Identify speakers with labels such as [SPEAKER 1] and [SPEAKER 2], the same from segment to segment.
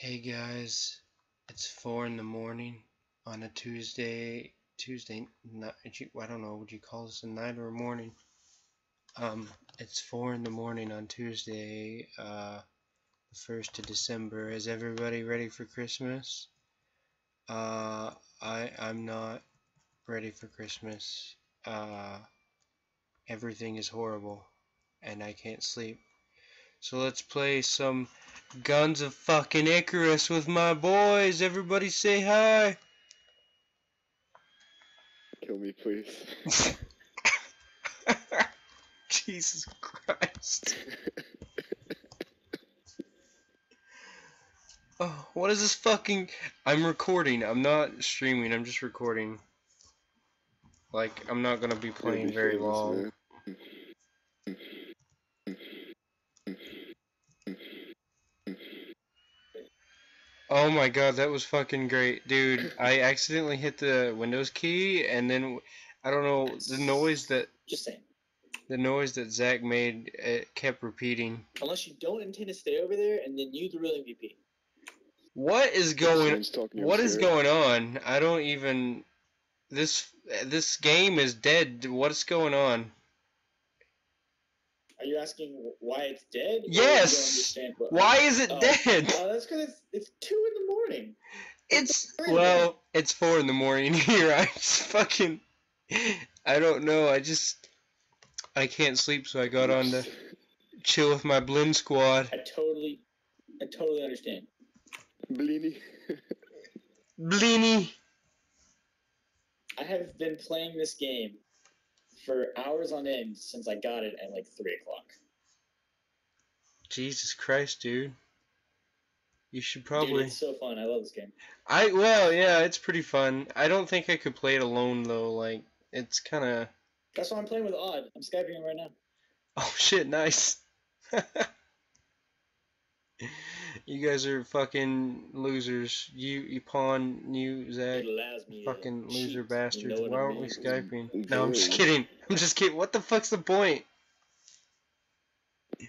[SPEAKER 1] Hey guys, it's four in the morning on a Tuesday. Tuesday night. I don't know. Would you call this a night or a morning? Um, it's four in the morning on Tuesday, uh, the first of December. Is everybody ready for Christmas? Uh, I I'm not ready for Christmas. Uh, everything is horrible, and I can't sleep. So let's play some Guns of fucking Icarus with my boys. Everybody say hi.
[SPEAKER 2] Kill me, please.
[SPEAKER 1] Jesus Christ. oh, what is this fucking... I'm recording. I'm not streaming. I'm just recording. Like, I'm not gonna be playing very long. Oh my god, that was fucking great. Dude, I accidentally hit the Windows key and then I don't know the noise that
[SPEAKER 3] Just saying.
[SPEAKER 1] the noise that Zach made it kept repeating.
[SPEAKER 3] Unless you don't intend to stay over there and then you the real MVP.
[SPEAKER 1] What is going
[SPEAKER 2] Someone's
[SPEAKER 1] What is going on? I don't even this this game is dead. What's going on?
[SPEAKER 3] Are you asking why it's dead?
[SPEAKER 1] Yes!
[SPEAKER 3] You what,
[SPEAKER 1] Why is it
[SPEAKER 3] Oh.
[SPEAKER 1] dead?
[SPEAKER 3] Uh, that's because it's, it's 2 in the morning.
[SPEAKER 1] It's
[SPEAKER 3] three in the
[SPEAKER 1] well, it's four in the morning here. I just fucking I don't know. I just I can't sleep, so I got on to chill with my Blinn squad.
[SPEAKER 3] I totally, I totally understand.
[SPEAKER 2] Blini.
[SPEAKER 1] Bleeny.
[SPEAKER 3] I have been playing this game for hours on end since I got it at like 3 o'clock.
[SPEAKER 1] Jesus Christ, dude. You should
[SPEAKER 3] Dude,
[SPEAKER 1] probably.
[SPEAKER 3] it's so fun. I love this game.
[SPEAKER 1] I well, yeah, it's pretty fun. I don't think I could play it alone though. Like it's kind of.
[SPEAKER 3] That's why I'm playing with Odd. I'm Skyping him right now.
[SPEAKER 1] Oh shit, nice. you guys are fucking losers. You, you pawn, you Zach.
[SPEAKER 3] It allows me to
[SPEAKER 1] Fucking loser
[SPEAKER 3] cheat, you
[SPEAKER 1] bastards.
[SPEAKER 3] know
[SPEAKER 1] Why
[SPEAKER 3] I
[SPEAKER 1] aren't we
[SPEAKER 3] mean?
[SPEAKER 1] Skyping? No, I'm just kidding. I'm just kidding. What the fuck's the point?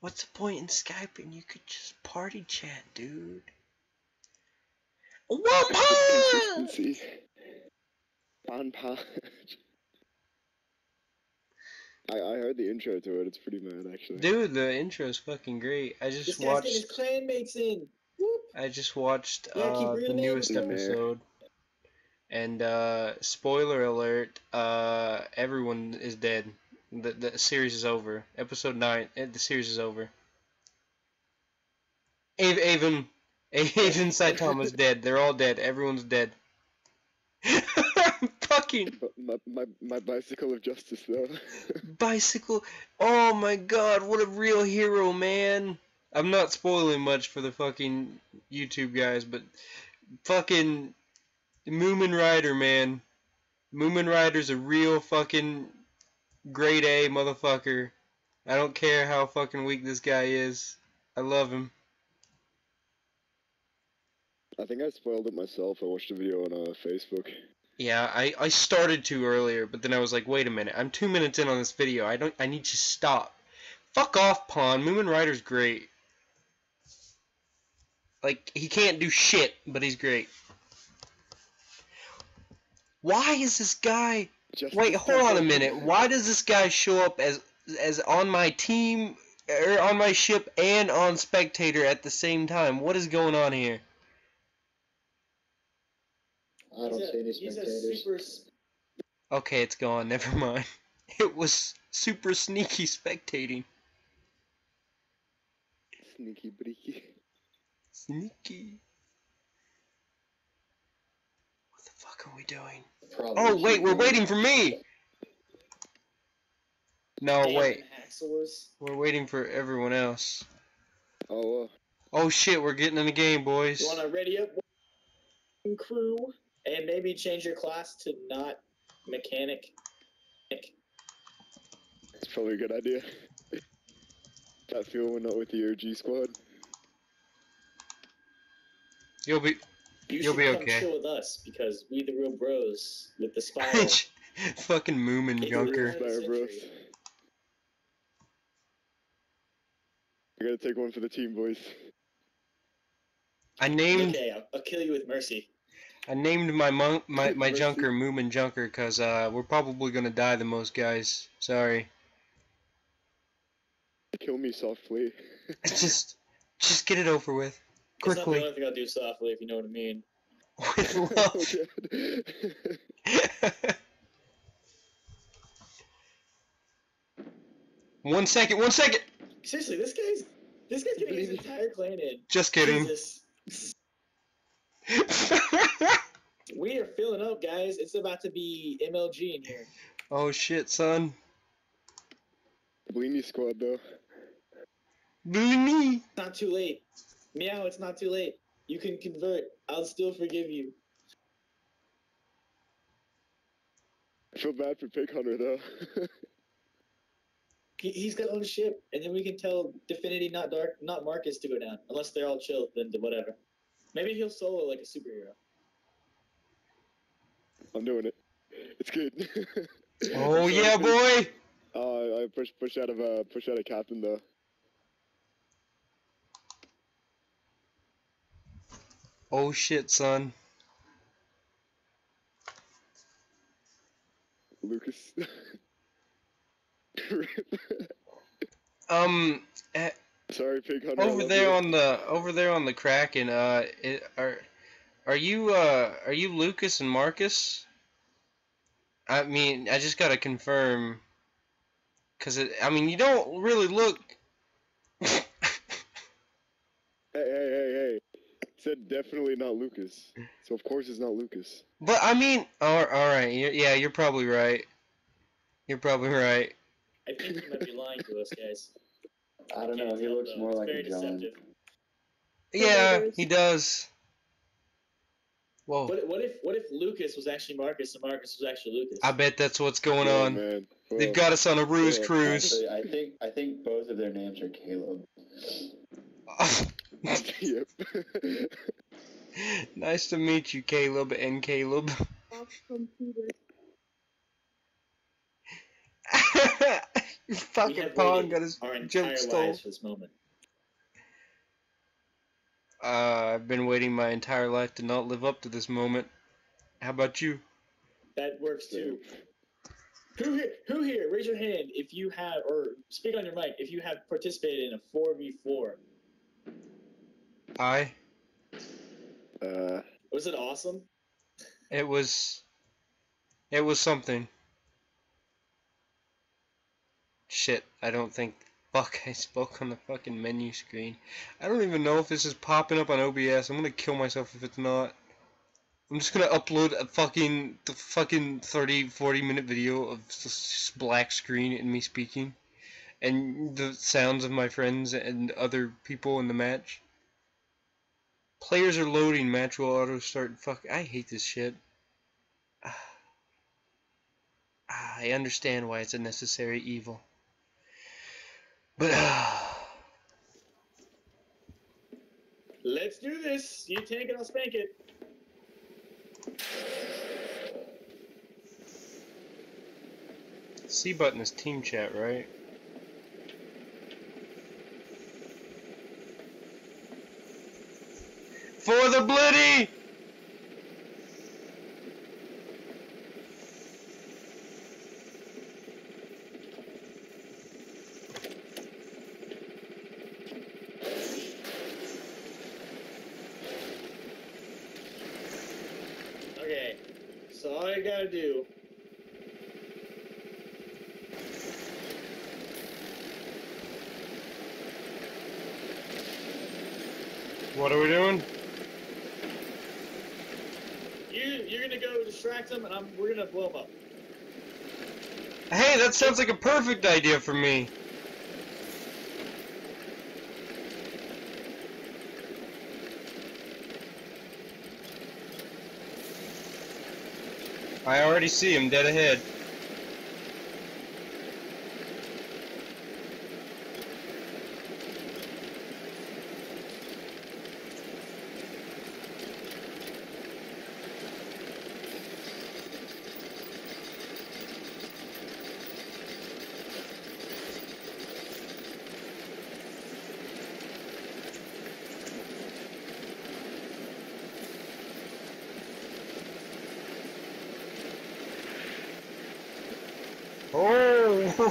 [SPEAKER 1] What's the point in Skyping? You could just party chat, dude. One punch!
[SPEAKER 2] Consistency. Pan pan. I, I heard the intro to it. It's pretty mad, actually.
[SPEAKER 1] Dude, the intro is fucking great. I
[SPEAKER 3] This
[SPEAKER 1] just
[SPEAKER 3] guy's getting his
[SPEAKER 1] watched.
[SPEAKER 3] clanmates in. Whoop.
[SPEAKER 1] I just watched
[SPEAKER 3] Yeah, keep
[SPEAKER 1] uh, the
[SPEAKER 3] reeling
[SPEAKER 1] newest
[SPEAKER 2] in there.
[SPEAKER 1] episode, and uh, spoiler alert: uh, everyone is dead. The the series is over. Episode nine. eh, The series is over. Av- Avon, Avon Saitama's dead. They're all dead. Everyone's dead. Fucking
[SPEAKER 2] my, my, my bicycle of justice, though.
[SPEAKER 1] bicycle. Oh my god, what a real hero, man. I'm not spoiling much for the fucking YouTube guys, but fucking Mumen Rider, man. Mumen Rider's a real fucking grade A motherfucker. I don't care how fucking weak this guy is. I love him.
[SPEAKER 2] I think I spoiled it myself. I watched a video on uh, Facebook.
[SPEAKER 1] Yeah, I, I started to earlier, but then I was like, wait a minute, I'm two minutes in on this video. I don't I need to stop. Fuck off, Pawn. Mumen Rider's great. Like, he can't do shit, but he's great. Why is this guy
[SPEAKER 2] Justice
[SPEAKER 1] Wait, hold on a minute. Why does this guy show up as as on my team or on my ship and on spectator at the same time? What is going on here?
[SPEAKER 4] I don't
[SPEAKER 3] a-
[SPEAKER 4] see any spectators.
[SPEAKER 3] super
[SPEAKER 1] Okay, it's gone. Never mind. It was super sneaky spectating.
[SPEAKER 2] Sneaky breaky.
[SPEAKER 1] Sneaky. What the fuck are we doing?
[SPEAKER 4] Probably
[SPEAKER 1] Oh wait, we're waiting for me. No,
[SPEAKER 3] damn
[SPEAKER 1] wait.
[SPEAKER 3] Haxors.
[SPEAKER 1] We're waiting for everyone else.
[SPEAKER 2] Oh, uh,
[SPEAKER 1] Oh shit, we're getting in the game, boys.
[SPEAKER 3] You want to ready up crew and maybe change your class to not mechanic?
[SPEAKER 2] it's probably a good idea. I feel we're not with the OG squad.
[SPEAKER 1] You'll be
[SPEAKER 3] You
[SPEAKER 1] You'll
[SPEAKER 3] should
[SPEAKER 1] be
[SPEAKER 3] come
[SPEAKER 1] okay.
[SPEAKER 3] chill with us because we the real bros with the spiral.
[SPEAKER 1] fucking Moomin
[SPEAKER 3] It's
[SPEAKER 1] Junker.
[SPEAKER 3] weird.
[SPEAKER 2] Fire bros.
[SPEAKER 3] century.
[SPEAKER 2] I gotta take one for the team, boys.
[SPEAKER 1] I named
[SPEAKER 3] Okay, I'll, I'll kill you with mercy.
[SPEAKER 1] I named my mon- my my junker Moomin Junker because uh we're probably gonna die the most guys. Sorry.
[SPEAKER 2] Kill me softly.
[SPEAKER 1] Just just get it over with quickly.
[SPEAKER 3] It's not the only thing I'll do softly, if you know what I mean.
[SPEAKER 1] with
[SPEAKER 2] oh,
[SPEAKER 1] love.
[SPEAKER 2] God.
[SPEAKER 1] one second, one second.
[SPEAKER 3] Seriously, this guy's this guy's getting his
[SPEAKER 2] Believe-
[SPEAKER 3] entire clan in.
[SPEAKER 1] Just kidding.
[SPEAKER 3] Jesus. We are filling up, guys. It's about to be MLG in here.
[SPEAKER 1] oh shit, son.
[SPEAKER 2] Bleeny squad though.
[SPEAKER 1] Blimey.
[SPEAKER 3] It's not too late. Meow, it's not too late. You can convert. I'll still forgive you.
[SPEAKER 2] I feel bad for Pig Hunter though.
[SPEAKER 3] He, he's got own ship, and then we can tell Definity not Dark, not Marcus to go down. Unless they're all chill, then whatever. Maybe he'll solo like a superhero.
[SPEAKER 2] I'm doing it. It's good.
[SPEAKER 1] Oh yeah, boy.
[SPEAKER 2] Uh, I push push out of uh push out of captain though.
[SPEAKER 1] Oh shit, son.
[SPEAKER 2] Lucas.
[SPEAKER 1] Um, eh,
[SPEAKER 2] Sorry, Pig Hunter.
[SPEAKER 1] Over there
[SPEAKER 2] you.
[SPEAKER 1] on the over there on the Kraken. Uh, it, are are you uh are you Lucas and Marcus? I mean, I just gotta confirm. Cause it, I mean, you don't really look.
[SPEAKER 2] Hey, hey, hey, hey. Said definitely not Lucas. So of course it's not Lucas.
[SPEAKER 1] But I mean, all, all right, you're, yeah, you're probably right. You're probably right.
[SPEAKER 3] I think you might be lying to us, guys.
[SPEAKER 4] I don't know. He looks
[SPEAKER 3] though.
[SPEAKER 4] more
[SPEAKER 3] It's
[SPEAKER 4] like a John.
[SPEAKER 3] deceptive.
[SPEAKER 1] Yeah, he does. Whoa,
[SPEAKER 3] What, what if what if Lucas was actually Marcus and Marcus was actually Lucas?
[SPEAKER 1] I bet that's what's going
[SPEAKER 2] Oh,
[SPEAKER 1] on.
[SPEAKER 2] man.
[SPEAKER 1] They've got us on a ruse
[SPEAKER 2] yeah,
[SPEAKER 1] cruise.
[SPEAKER 4] Actually, I think I think both of their names are Caleb.
[SPEAKER 2] yep.
[SPEAKER 1] nice to meet you, Caleb and Caleb. fucking pawn got his
[SPEAKER 3] our
[SPEAKER 1] joke stole.
[SPEAKER 3] lives for this moment.
[SPEAKER 1] Uh, I've been waiting my entire life to not live up to this moment. How about you?
[SPEAKER 3] That works too. Who here? Who here? Raise your hand if you have, or speak on your mic if you have participated in a four v four.
[SPEAKER 1] I.
[SPEAKER 2] Uh,
[SPEAKER 3] Was it awesome?
[SPEAKER 1] It was. It was something. Shit, I don't think. Fuck, I spoke on the fucking menu screen. I don't even know if this is popping up on OBS. I'm gonna kill myself if it's not. I'm just gonna upload a fucking the fucking 30, 40 minute video of just black screen and me speaking, and the sounds of my friends and other people in the match. Players are loading. Match will auto start. Fuck, I hate this shit. I understand why it's a necessary evil. But
[SPEAKER 3] Let's do this. You tank it, I'll spank it.
[SPEAKER 1] C button is team chat, right? For the Blitty!
[SPEAKER 3] Okay. So all I gotta do.
[SPEAKER 1] What are we doing?
[SPEAKER 3] You you're gonna go distract them, and I'm we're gonna blow them up.
[SPEAKER 1] Hey, that sounds like a perfect idea for me. I already see him dead ahead.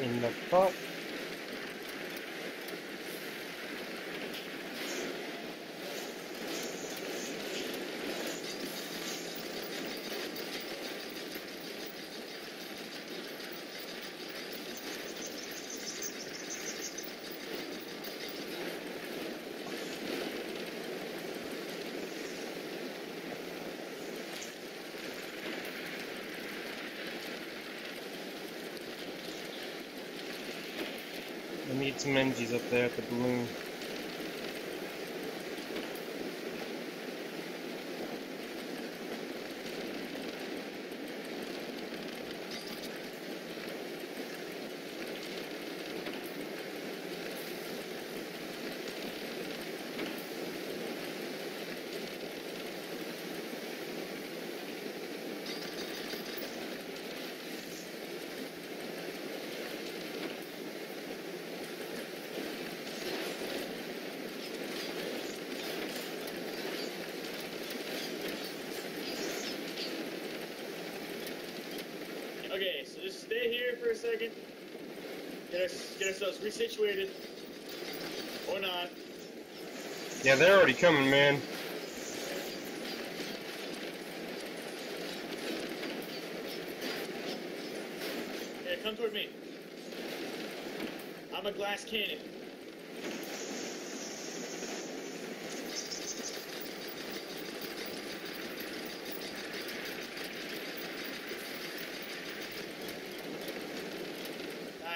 [SPEAKER 1] In the fuck? I need some energies up there at the balloon.
[SPEAKER 3] Okay, so just stay here for a second. Get, us, get ourselves resituated. Or not.
[SPEAKER 1] Yeah, they're already coming, man.
[SPEAKER 3] Yeah, come toward me. I'm a glass cannon.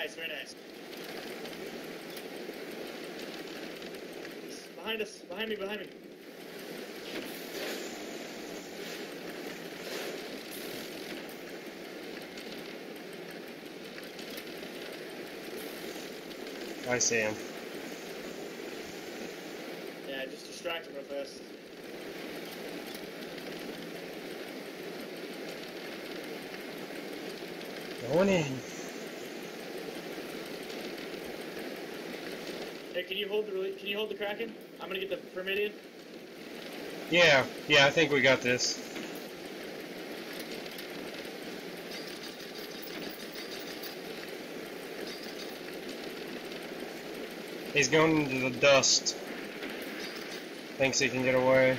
[SPEAKER 3] Nice, very nice. Behind me, behind me.
[SPEAKER 1] I see him.
[SPEAKER 3] Yeah, just distract him real fast.
[SPEAKER 1] Going in.
[SPEAKER 3] Hey, can you hold the can you hold the Kraken? I'm gonna get the Pyramidion.
[SPEAKER 1] Yeah, yeah, I think we got this. He's going into the dust. Thinks he can get away.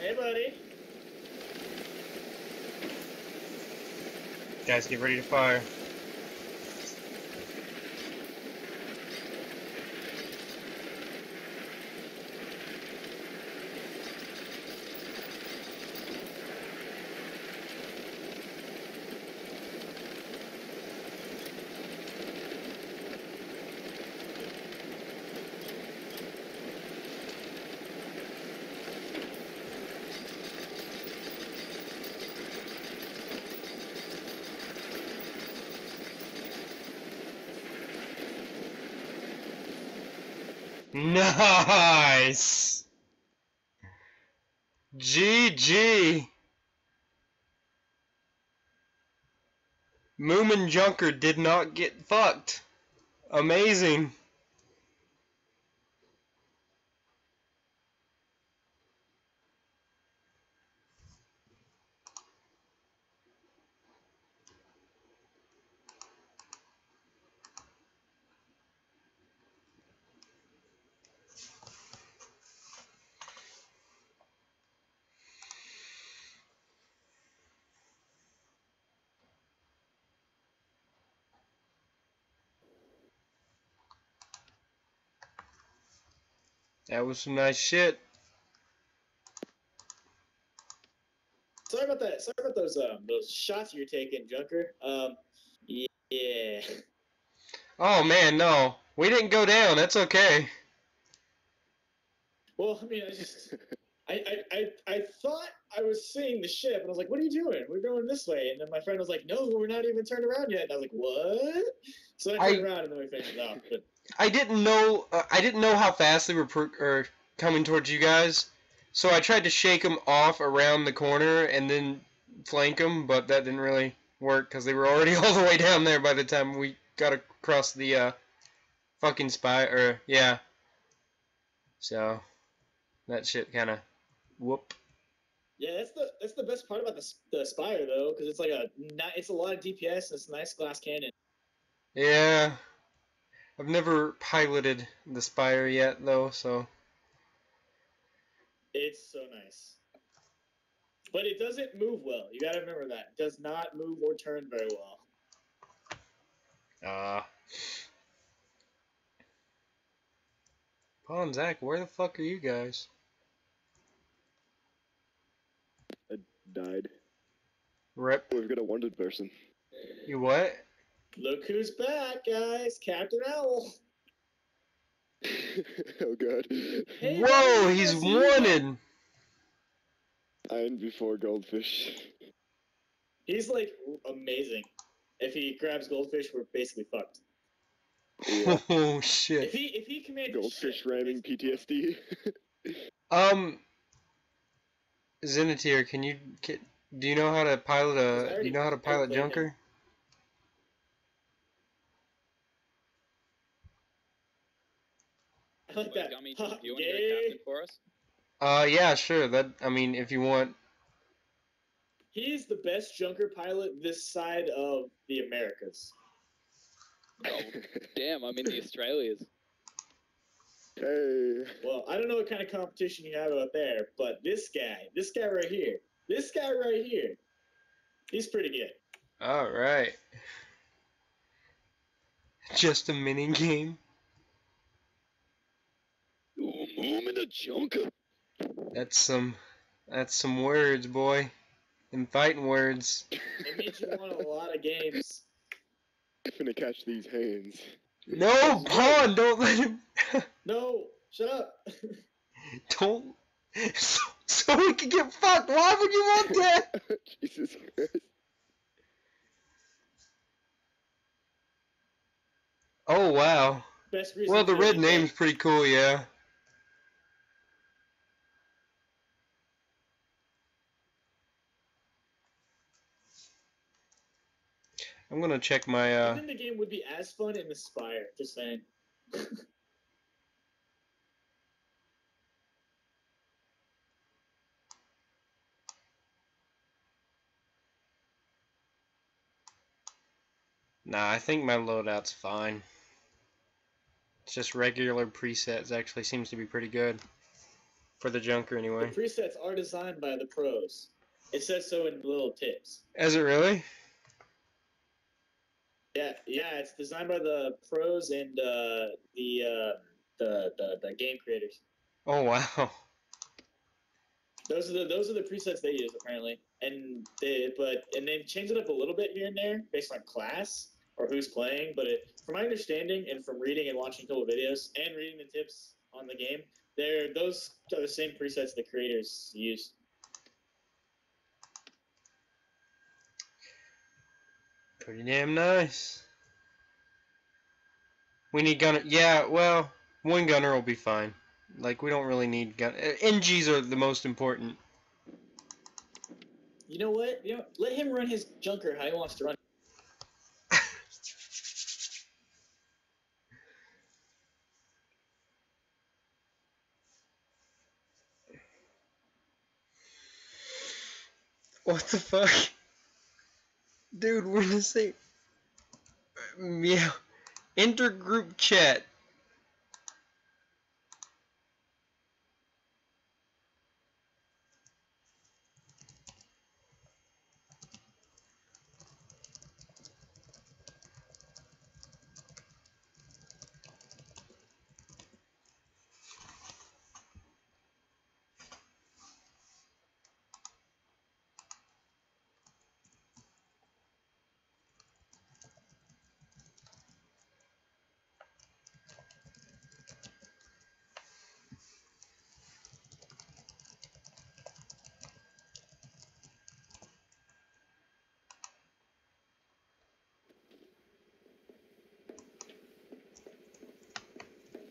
[SPEAKER 3] Hey, buddy.
[SPEAKER 1] Guys, get ready to fire. Nice! GG! Moomin Junker did not get fucked. Amazing. That was some nice shit.
[SPEAKER 3] Sorry about that. Sorry about those um those shots you're taking, Junker. Um, yeah.
[SPEAKER 1] Oh man, no. We didn't go down. That's okay.
[SPEAKER 3] Well, I mean, I just, I, I, I, I thought I was seeing the ship, and I was like, "What are you doing? We're going this way." And then my friend was like, "No, we're not even turned around yet." And I was like, "What?" So I turned
[SPEAKER 1] I-
[SPEAKER 3] around, and then we finished it off. But
[SPEAKER 1] I didn't know. Uh, I didn't know how fast they were or coming towards you guys, so I tried to shake them off around the corner and then flank them, but that didn't really work because they were already all the way down there by the time we got across the uh, fucking spy. Or yeah. So that shit kind of whoop.
[SPEAKER 3] yeah, that's the that's the best part about the the Spire though, because it's like a it's a lot of DPS and it's a nice glass cannon.
[SPEAKER 1] Yeah. I've never piloted the Spire yet though, so
[SPEAKER 3] It's so nice. But it doesn't move well. You gotta remember that. It does not move or turn very well.
[SPEAKER 1] uh Paul and Zach, where the fuck are you guys?
[SPEAKER 2] I died.
[SPEAKER 1] Rep
[SPEAKER 2] We've got a wounded person.
[SPEAKER 1] you what?
[SPEAKER 3] Look who's back, guys! Captain Owl.
[SPEAKER 2] oh god.
[SPEAKER 3] Hey,
[SPEAKER 1] Whoa,
[SPEAKER 3] guys,
[SPEAKER 1] he's
[SPEAKER 3] I see you.
[SPEAKER 1] wanted.
[SPEAKER 2] Iron before goldfish.
[SPEAKER 3] He's like amazing. If he grabs goldfish, we're basically fucked.
[SPEAKER 2] Yeah.
[SPEAKER 1] Oh
[SPEAKER 3] If
[SPEAKER 1] shit.
[SPEAKER 3] he if he commands
[SPEAKER 2] goldfish
[SPEAKER 3] shit,
[SPEAKER 2] ramming PTSD.
[SPEAKER 1] Um Zenitier, can you can, do you know how to pilot a do you know how to pilot
[SPEAKER 3] played him.
[SPEAKER 1] Junker?
[SPEAKER 3] Like
[SPEAKER 5] Wait,
[SPEAKER 3] that.
[SPEAKER 5] you want to, you want to be
[SPEAKER 3] gay.
[SPEAKER 5] captain for us?
[SPEAKER 1] Uh yeah, sure. That I mean if you want
[SPEAKER 3] He's the best junker pilot this side of the Americas.
[SPEAKER 5] Oh, damn, I'm in the Australias.
[SPEAKER 2] hey.
[SPEAKER 3] Well, I don't know what kind of competition you have out there, but this guy, this guy right here, this guy right here, he's pretty good.
[SPEAKER 1] All right. Just a mini game.
[SPEAKER 2] Oh, in a junker.
[SPEAKER 1] That's some that's some words, boy. Them fighting words.
[SPEAKER 3] It means you won a lot of games.
[SPEAKER 2] I'm gonna catch these hands.
[SPEAKER 1] No, Pawn, don't let him
[SPEAKER 3] No, shut up.
[SPEAKER 1] don't so, so we can get fucked. Why would you want that?
[SPEAKER 2] Jesus Christ.
[SPEAKER 1] Oh wow.
[SPEAKER 3] Best
[SPEAKER 1] Well the red name's pretty cool, yeah. I'm gonna check my
[SPEAKER 3] I
[SPEAKER 1] uh
[SPEAKER 3] think the game would be as fun in the Spire. Just saying.
[SPEAKER 1] Nah, I think my loadout's fine. It's just regular presets actually seems to be pretty good. For the junker
[SPEAKER 3] The
[SPEAKER 1] anyway.
[SPEAKER 3] presets are designed by the pros. It says so in little tips.
[SPEAKER 1] Is it really?
[SPEAKER 3] Yeah, yeah, it's designed by the pros and uh, the, uh, the the the game creators.
[SPEAKER 1] Oh wow.
[SPEAKER 3] Those are the those are the presets they use apparently, and they but and they've changed it up a little bit here and there based on class or who's playing. But it, from my understanding and from reading and watching a couple videos and reading the tips on the game, they're those are the same presets the creators use.
[SPEAKER 1] Pretty damn nice. We need gunner. Yeah, well, one gunner will be fine. Like we don't really need gun. uh, NGs are the most important.
[SPEAKER 3] You know what? You know, let him run his junker how he wants to run.
[SPEAKER 1] What the fuck? Dude, we're in the same. Yeah. Intergroup chat.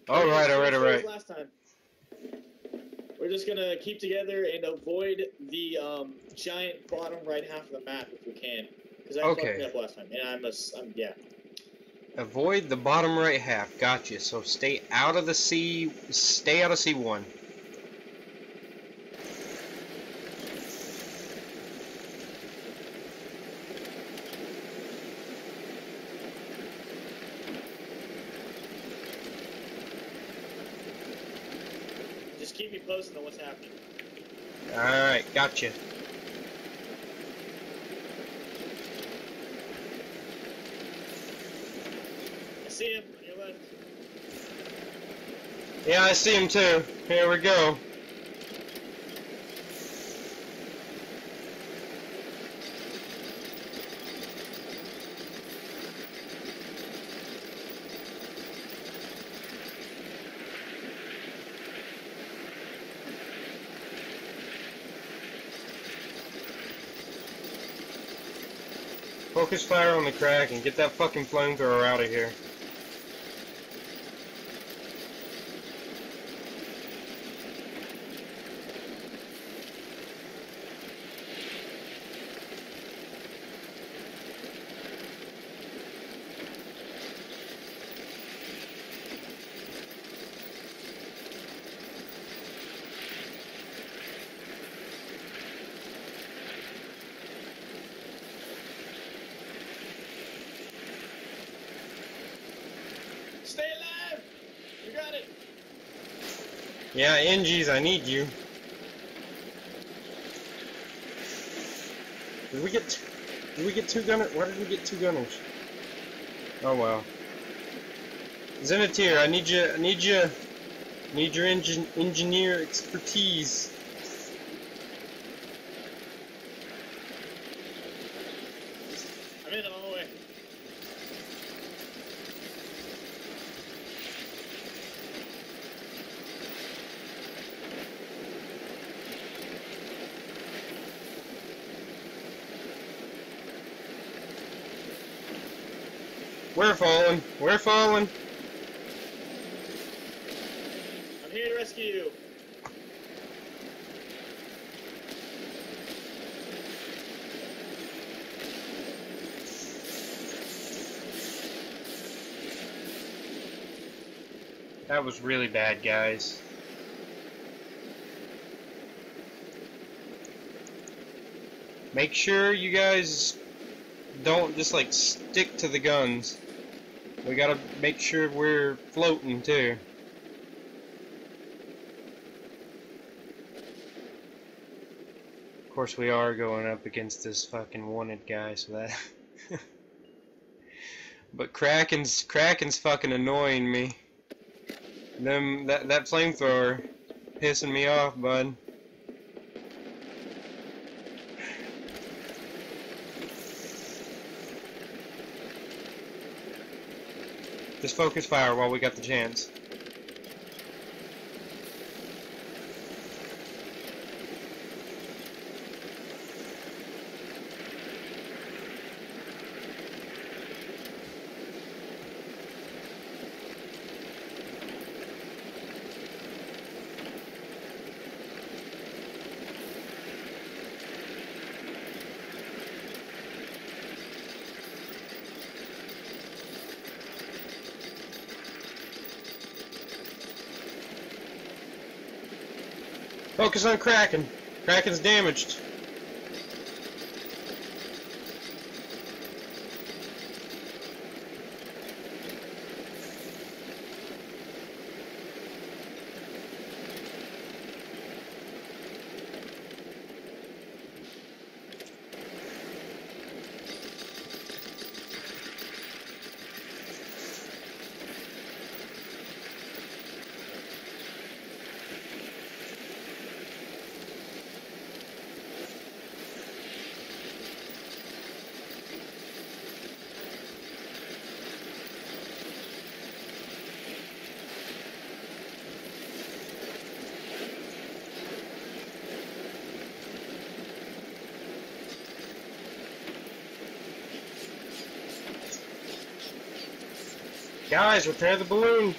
[SPEAKER 1] All right, all right, all
[SPEAKER 3] Same as
[SPEAKER 1] right.
[SPEAKER 3] Last time. Gonna keep together and avoid the um, giant bottom right half of the map if we can, because fucked
[SPEAKER 1] Okay.
[SPEAKER 3] me up last time, and I'm a, I'm yeah.
[SPEAKER 1] Avoid the bottom right half. Gotcha. So stay out of the C. Stay out of C1.
[SPEAKER 3] Keep me what's happening.
[SPEAKER 1] All right. Gotcha.
[SPEAKER 3] I see him your left.
[SPEAKER 1] Yeah, I see him too. Here we go. Focus fire on the crack and get that fucking flamethrower out of here.
[SPEAKER 3] Stay alive! You got it!
[SPEAKER 1] Yeah, NGs, I need you. Did we get? Did we get two gunners? Why did we get two gunners? Oh well. Zenitier, I need you. I need you. Need your engine engineer expertise. We're falling. We're falling.
[SPEAKER 3] I'm here to rescue you.
[SPEAKER 1] That was really bad, guys. Make sure you guys don't just like stick to the guns. We gotta make sure we're floating too. Of course, we are going up against this fucking wanted guy, so that. but Kraken's Kraken's fucking annoying me. Them that that flamethrower pissing me off, bud. Just focus fire while we got the chance. Focus on Kraken. Kraken's damaged. Guys, repair the balloon.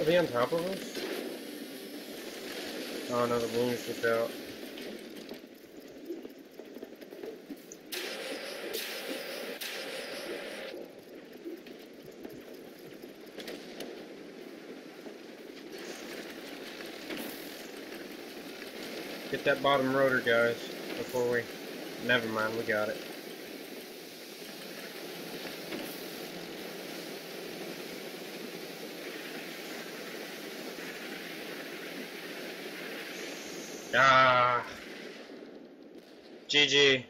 [SPEAKER 1] Are they on top of us? Oh no, the balloon's just out. Get that bottom rotor, guys, before we... Never mind, we got it. Ah. GG.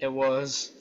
[SPEAKER 1] It was.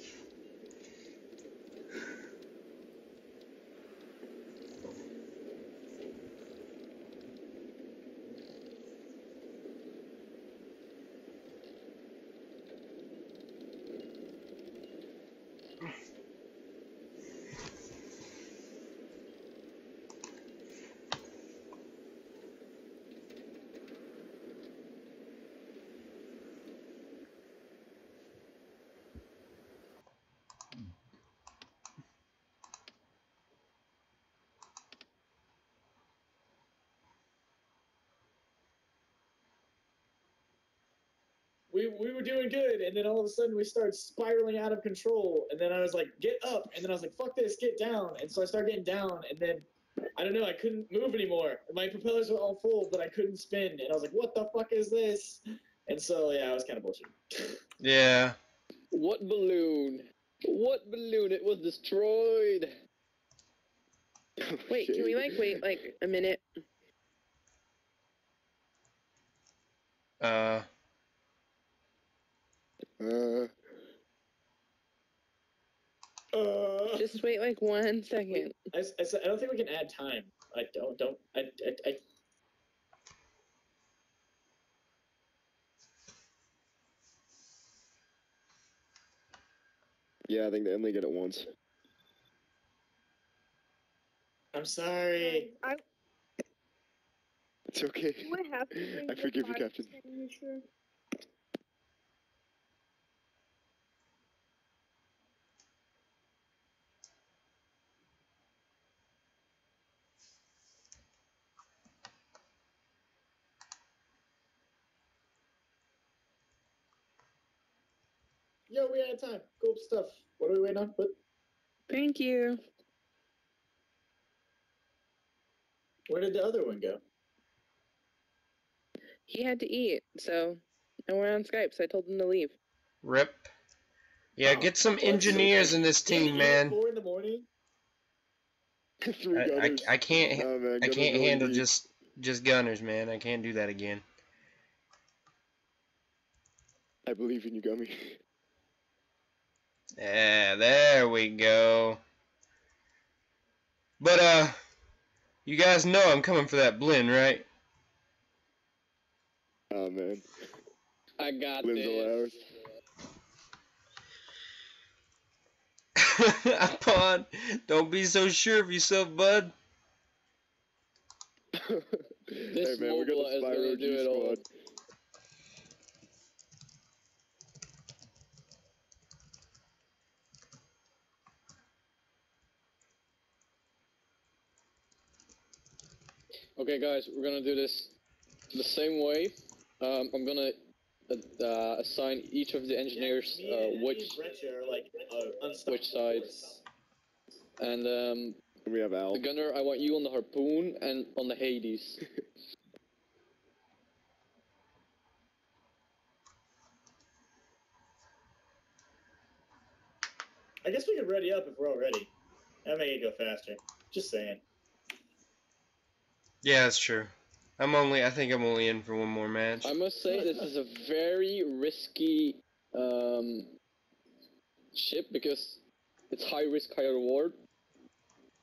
[SPEAKER 3] we, we were doing good, and then all of a sudden we started spiraling out of control. And then I was like, "Get up!" And then I was like, "Fuck this, get down!" And so I started getting down, and then I don't know, I couldn't move anymore. My propellers were all full, but I couldn't spin, and I was like, "What the fuck is this?" And so yeah, I was kind of bullshit.
[SPEAKER 1] Yeah.
[SPEAKER 5] What balloon? What balloon? It was destroyed.
[SPEAKER 6] Wait, can we like wait like a minute?
[SPEAKER 1] Uh.
[SPEAKER 2] Uh,
[SPEAKER 3] Uh,
[SPEAKER 6] Just wait like one second.
[SPEAKER 3] I, I, I don't think we can add time. I don't don't I, I, I
[SPEAKER 2] yeah, I think they only get it once.
[SPEAKER 3] I'm sorry.
[SPEAKER 7] I,
[SPEAKER 2] It's okay.
[SPEAKER 7] do I have to bring
[SPEAKER 2] I forgive you,
[SPEAKER 7] fire
[SPEAKER 2] Captain.
[SPEAKER 7] Extinguisher?
[SPEAKER 3] Yo, we had time. Cool stuff. What are we waiting on? What?
[SPEAKER 6] Thank you.
[SPEAKER 3] Where did the other one go?
[SPEAKER 6] He had to eat, so and we're on Skype, so I told him to leave.
[SPEAKER 1] Rip. Yeah,
[SPEAKER 3] Oh,
[SPEAKER 1] get some engineers
[SPEAKER 3] okay.
[SPEAKER 1] in this team,
[SPEAKER 3] eat
[SPEAKER 1] man.
[SPEAKER 3] Four in the morning.
[SPEAKER 1] I, I. I can't
[SPEAKER 2] Oh, man,
[SPEAKER 1] I can't handle
[SPEAKER 2] deep.
[SPEAKER 1] just just gunners, man. I can't do that again.
[SPEAKER 2] I believe in you, Gummy.
[SPEAKER 1] Yeah, there we go. But uh, you guys know I'm coming for that Blinn, right?
[SPEAKER 2] Oh man,
[SPEAKER 5] I got
[SPEAKER 2] Lynn's
[SPEAKER 5] this.
[SPEAKER 2] allowed.
[SPEAKER 1] Pon, don't be so sure of yourself, bud.
[SPEAKER 2] hey man, we got the Spyro
[SPEAKER 5] gonna do
[SPEAKER 2] G
[SPEAKER 5] it all.
[SPEAKER 2] squad.
[SPEAKER 5] Okay, guys, we're gonna do this the same way. Um, I'm gonna uh, uh, assign each of the engineers
[SPEAKER 3] Me
[SPEAKER 5] uh, which
[SPEAKER 3] and Breccia are like uh,
[SPEAKER 5] which side?
[SPEAKER 3] force.
[SPEAKER 5] and um,
[SPEAKER 2] we have Al.
[SPEAKER 5] the gunner. I want you on the harpoon and on the Hades.
[SPEAKER 3] I guess we could ready up if we're all ready. That make it go faster. Just saying.
[SPEAKER 1] Yeah, that's true. I'm only. I think I'm only in for one more match.
[SPEAKER 5] I must say this is a very risky um, ship because it's high risk, high reward.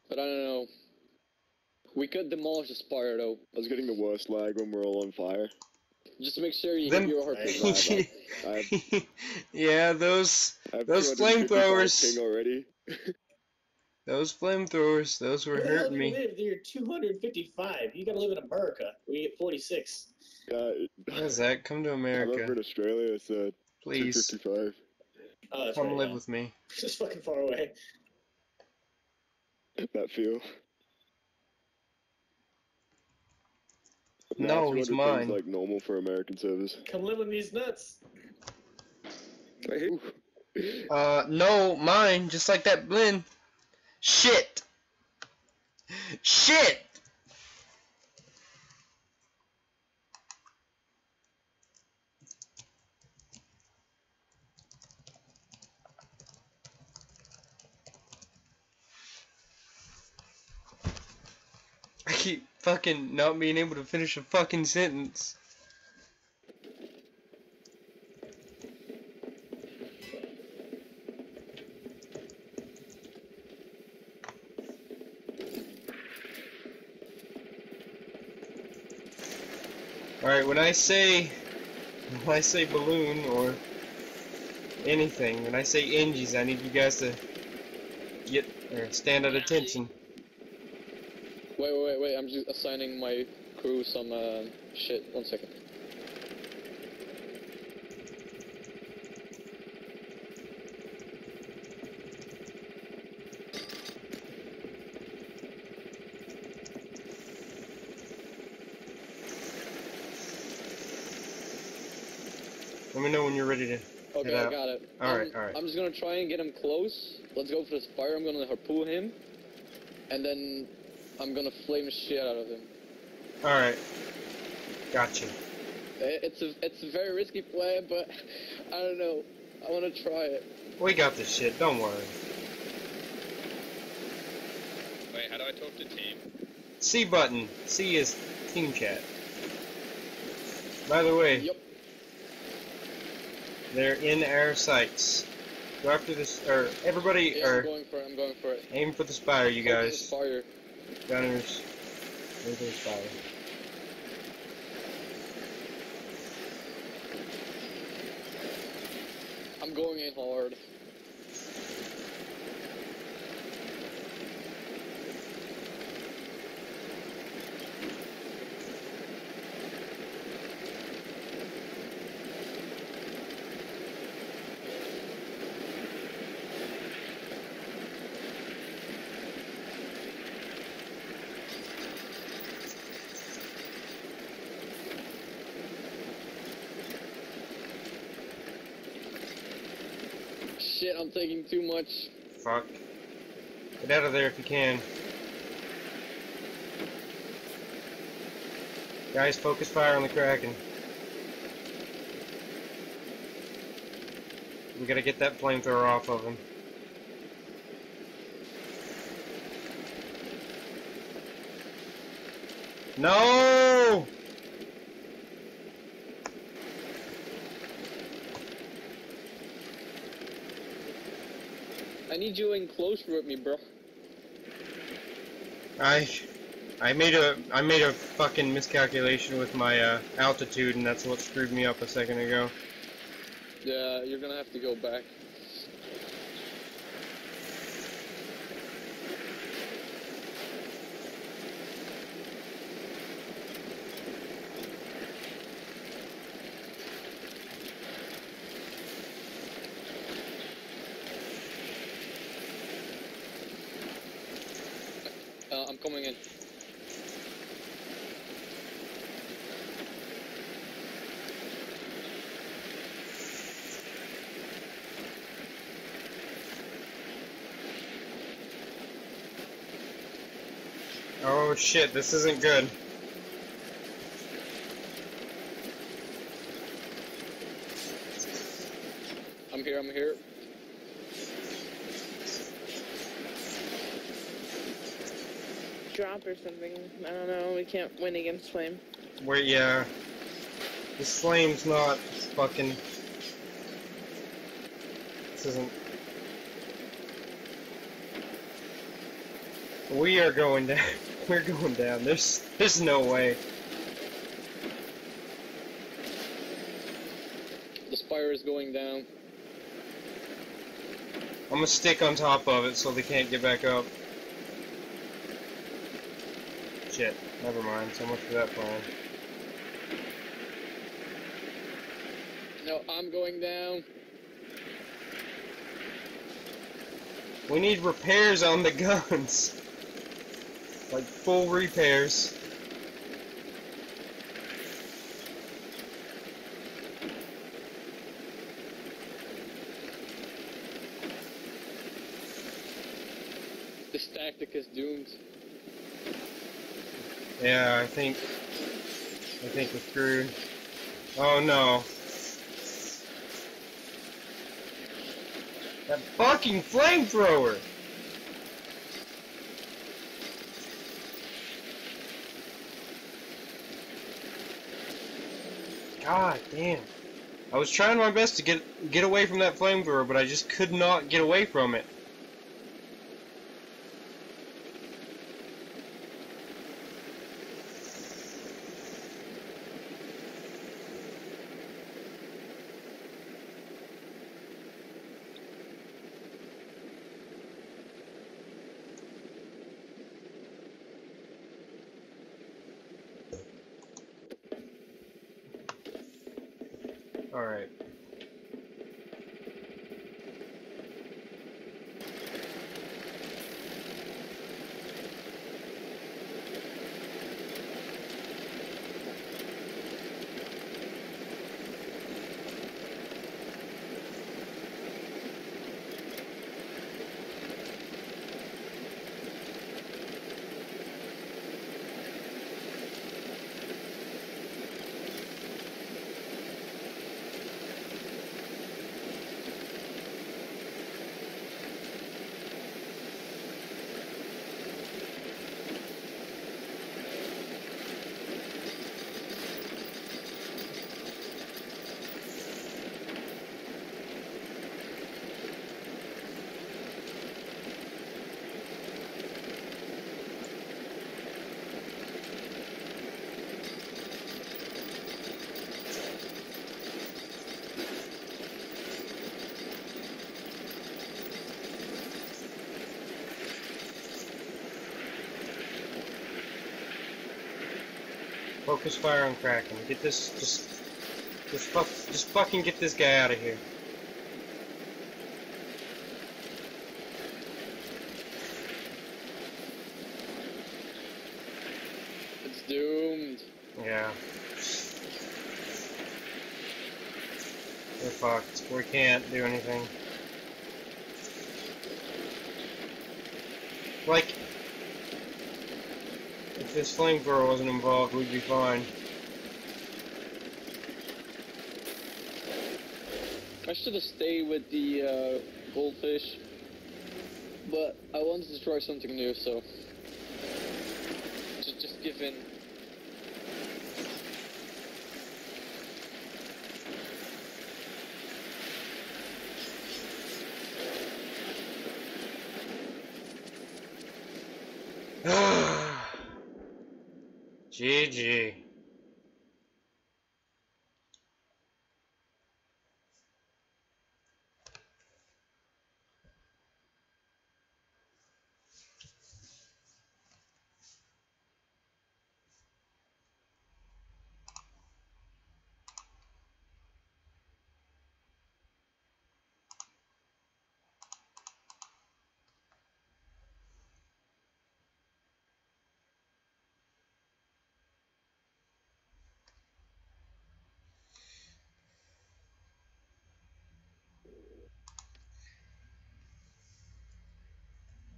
[SPEAKER 5] But I don't know. We could demolish the spire though.
[SPEAKER 2] I was getting the worst lag when we're all on fire.
[SPEAKER 5] Just to make sure you
[SPEAKER 1] Them-
[SPEAKER 5] hit your harpoon.
[SPEAKER 3] Right.
[SPEAKER 2] I
[SPEAKER 1] yeah, those Those
[SPEAKER 2] 255
[SPEAKER 1] flamethrowers.
[SPEAKER 2] ping already.
[SPEAKER 1] those flamethrowers, those were
[SPEAKER 3] Where the hell
[SPEAKER 1] hurting
[SPEAKER 3] do you
[SPEAKER 1] me.
[SPEAKER 3] live? You're 255. You gotta live in America. We get 46.
[SPEAKER 2] Yeah,
[SPEAKER 1] Yeah, Zach, come to America.
[SPEAKER 2] I'm over in Australia. It's uh,
[SPEAKER 1] please.
[SPEAKER 2] 255.
[SPEAKER 3] Oh,
[SPEAKER 1] Come
[SPEAKER 3] right,
[SPEAKER 1] live
[SPEAKER 3] yeah.
[SPEAKER 1] with me.
[SPEAKER 3] Just fucking far away.
[SPEAKER 2] That feel.
[SPEAKER 1] No,
[SPEAKER 2] Nah,
[SPEAKER 1] he's mine.
[SPEAKER 2] things like normal for American service.
[SPEAKER 3] Come live with these nuts.
[SPEAKER 2] Ooh.
[SPEAKER 1] Uh, no, mine, just like that Blinn. Shit! Shit! I keep fucking not being able to finish a fucking sentence. Alright, when I say when I say balloon or anything, when I say NGs, I need you guys to get or stand at attention.
[SPEAKER 5] Wait, wait, wait, wait. I'm just assigning my crew some uh, shit. One second. Okay,
[SPEAKER 1] Get
[SPEAKER 5] I got it.
[SPEAKER 1] Alright,
[SPEAKER 5] I'm- um,
[SPEAKER 1] alright.
[SPEAKER 5] I'm just gonna try and get him close. Let's go for the fire. I'm gonna harpoon him, and then I'm gonna flame shit out of him.
[SPEAKER 1] Alright. Gotcha.
[SPEAKER 5] I- It's a it's a very risky play, but I don't know. I want to try it.
[SPEAKER 1] We got this shit, don't worry.
[SPEAKER 7] Wait, how do I talk to team?
[SPEAKER 1] C button. C is team chat. By the way,
[SPEAKER 5] Yep.
[SPEAKER 1] They're in our sights. Go after this, or everybody,
[SPEAKER 5] Yeah, I'm
[SPEAKER 1] or
[SPEAKER 5] going for it. I'm going for it.
[SPEAKER 1] aim for the spire, you guys.
[SPEAKER 5] Fire.
[SPEAKER 1] Gunners. Aim for the spire.
[SPEAKER 5] I'm going in hard. Shit, I'm taking too much.
[SPEAKER 1] Fuck. Get out of there if you can. Guys, focus fire on the Kraken. We gotta get that flamethrower off of him. No!
[SPEAKER 5] I need you in close with me, bro.
[SPEAKER 1] I I made a I made a fucking miscalculation with my uh, altitude, and that's what screwed me up a second ago.
[SPEAKER 5] Yeah, you're gonna have to go back. Uh, I'm coming in.
[SPEAKER 1] Oh shit, this isn't good.
[SPEAKER 5] I'm here, I'm here.
[SPEAKER 6] Drop or something. I don't know. We can't win against Flame.
[SPEAKER 1] Wait, yeah, this flame's not fucking. This isn't. We are going down. We're going down. There's there's no way.
[SPEAKER 5] The spire is going down.
[SPEAKER 1] I'm gonna stick on top of it so they can't get back up. Shit. Never mind. So much for that plan.
[SPEAKER 5] No, I'm going down.
[SPEAKER 1] We need repairs on the guns. Like full repairs.
[SPEAKER 5] This tactic is doomed.
[SPEAKER 1] Yeah, I think I think we're screwed. Oh no. That fucking flamethrower! God damn. I was trying my best to get get away from that flamethrower, but I just could not get away from it. Alright. Focus fire on Kraken. Get this, just, just fuck, just fucking get this guy out of here.
[SPEAKER 5] It's doomed.
[SPEAKER 1] Yeah. We're fucked. We can't do anything. Like, if this flamethrower wasn't involved, we'd be fine.
[SPEAKER 5] I should have stayed with the uh, goldfish, but I wanted to try something new, so just just give in.
[SPEAKER 1] GG.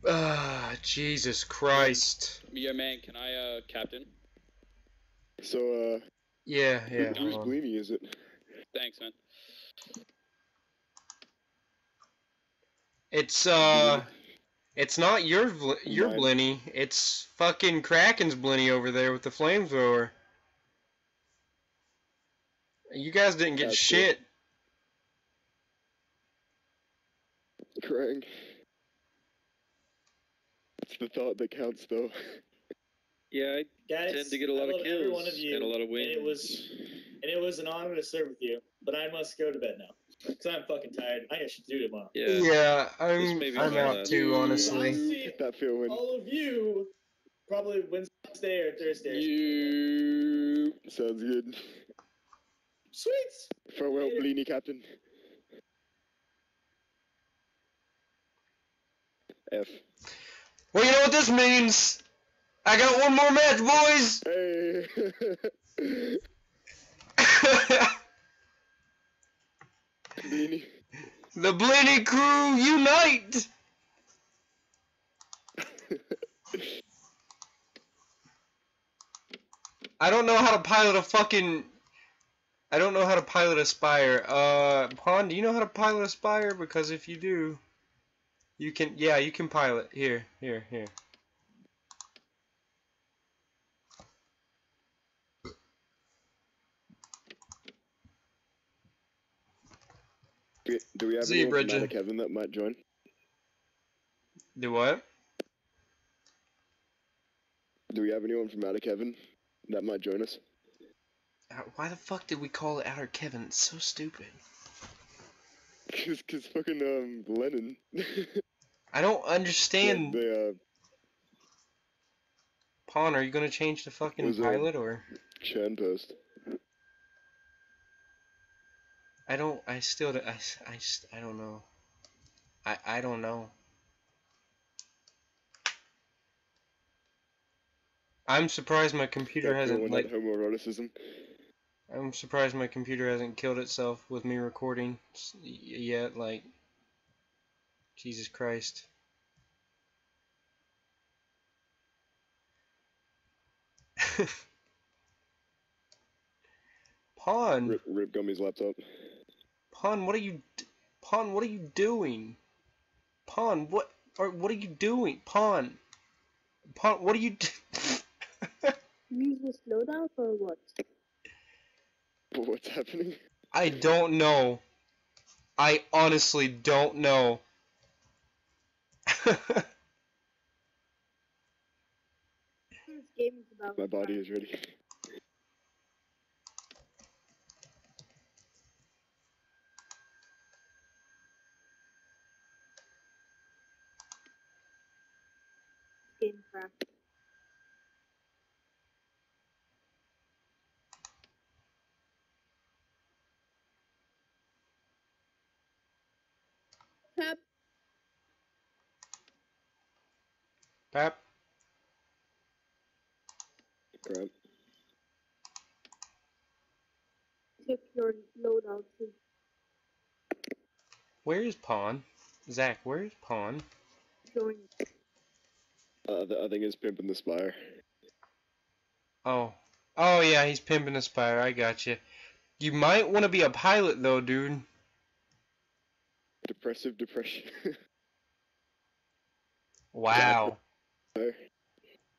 [SPEAKER 1] Ah, Jesus Christ.
[SPEAKER 7] Yo, man, can I, uh, captain?
[SPEAKER 2] So, uh,
[SPEAKER 1] Yeah, yeah.
[SPEAKER 2] whose
[SPEAKER 1] hold
[SPEAKER 2] is it?
[SPEAKER 7] Thanks, man.
[SPEAKER 1] It's uh, it's not your Vl- your
[SPEAKER 2] Mine.
[SPEAKER 1] Blinny. It's fucking Kraken's Blinny over there with the flamethrower. You guys didn't get
[SPEAKER 2] That's it.
[SPEAKER 1] shit.
[SPEAKER 2] Krang. It's the thought that counts, though.
[SPEAKER 7] Yeah, I
[SPEAKER 3] Guys,
[SPEAKER 7] tend to get a lot of kills
[SPEAKER 3] every one of you,
[SPEAKER 7] and a lot of wins.
[SPEAKER 3] and it was and it was an honor to serve with you. But I must go to bed now because I'm fucking tired. I got shit to do tomorrow.
[SPEAKER 7] Yeah.
[SPEAKER 1] Yeah, I'm I'm out
[SPEAKER 7] last.
[SPEAKER 1] too, honestly.
[SPEAKER 3] see
[SPEAKER 2] Get that feeling.
[SPEAKER 3] all of you probably Wednesday or Thursday.
[SPEAKER 5] You
[SPEAKER 2] Sounds good.
[SPEAKER 3] Sweet.
[SPEAKER 2] Farewell,
[SPEAKER 3] Later.
[SPEAKER 2] Bleeny Captain. F.
[SPEAKER 1] Well, you know what this means. I got one more match, boys.
[SPEAKER 2] Hey. Bleeny.
[SPEAKER 1] the Blaney crew unite. I don't know how to pilot a fucking. I don't know how to pilot a Spire. Uh, Pond, do you know how to pilot a Spire? Because if you do, you can. Yeah, you can pilot. Here, here, here.
[SPEAKER 2] Do- we have
[SPEAKER 1] See you,
[SPEAKER 2] anyone. Matt Kevin that might join?
[SPEAKER 1] Do what?
[SPEAKER 2] Do we have anyone from Matt Kevin that might join us?
[SPEAKER 1] Why the fuck did we call it Outer Kevin? It's so stupid.
[SPEAKER 2] Cause, cause fucking um Lennon.
[SPEAKER 1] I don't understand.
[SPEAKER 2] the uh,
[SPEAKER 1] Pawn, are you gonna change the fucking pilot or?
[SPEAKER 2] Chen post.
[SPEAKER 1] I don't. I still. don't- I don't know. I. I don't know. I'm surprised my computer
[SPEAKER 2] That
[SPEAKER 1] hasn't like.
[SPEAKER 2] homoeroticism.
[SPEAKER 1] I'm surprised my computer hasn't killed itself with me recording yet. Like. Jesus Christ. Pawn.
[SPEAKER 2] Rip, rip Gummy's laptop.
[SPEAKER 1] Pawn, what are you, d- Pawn? What are you doing? Pawn, what are what are you doing? Pawn, Pawn, what are you? d-
[SPEAKER 8] Use the slowdown or what?
[SPEAKER 2] What's happening?
[SPEAKER 1] I don't know. I honestly don't know.
[SPEAKER 8] This game is about.
[SPEAKER 2] My body is ready.
[SPEAKER 8] Game craft.
[SPEAKER 1] Pap,
[SPEAKER 2] Crap.
[SPEAKER 8] took your loadout to
[SPEAKER 1] where is Pawn? Zach, where is Pawn?
[SPEAKER 8] join.
[SPEAKER 2] Uh, th- I think it's pimping the spire.
[SPEAKER 1] Oh, oh yeah, he's pimping a spire. I got you. You might want to be a pilot though, dude.
[SPEAKER 2] Depressive depression.
[SPEAKER 1] Wow,
[SPEAKER 2] Spire.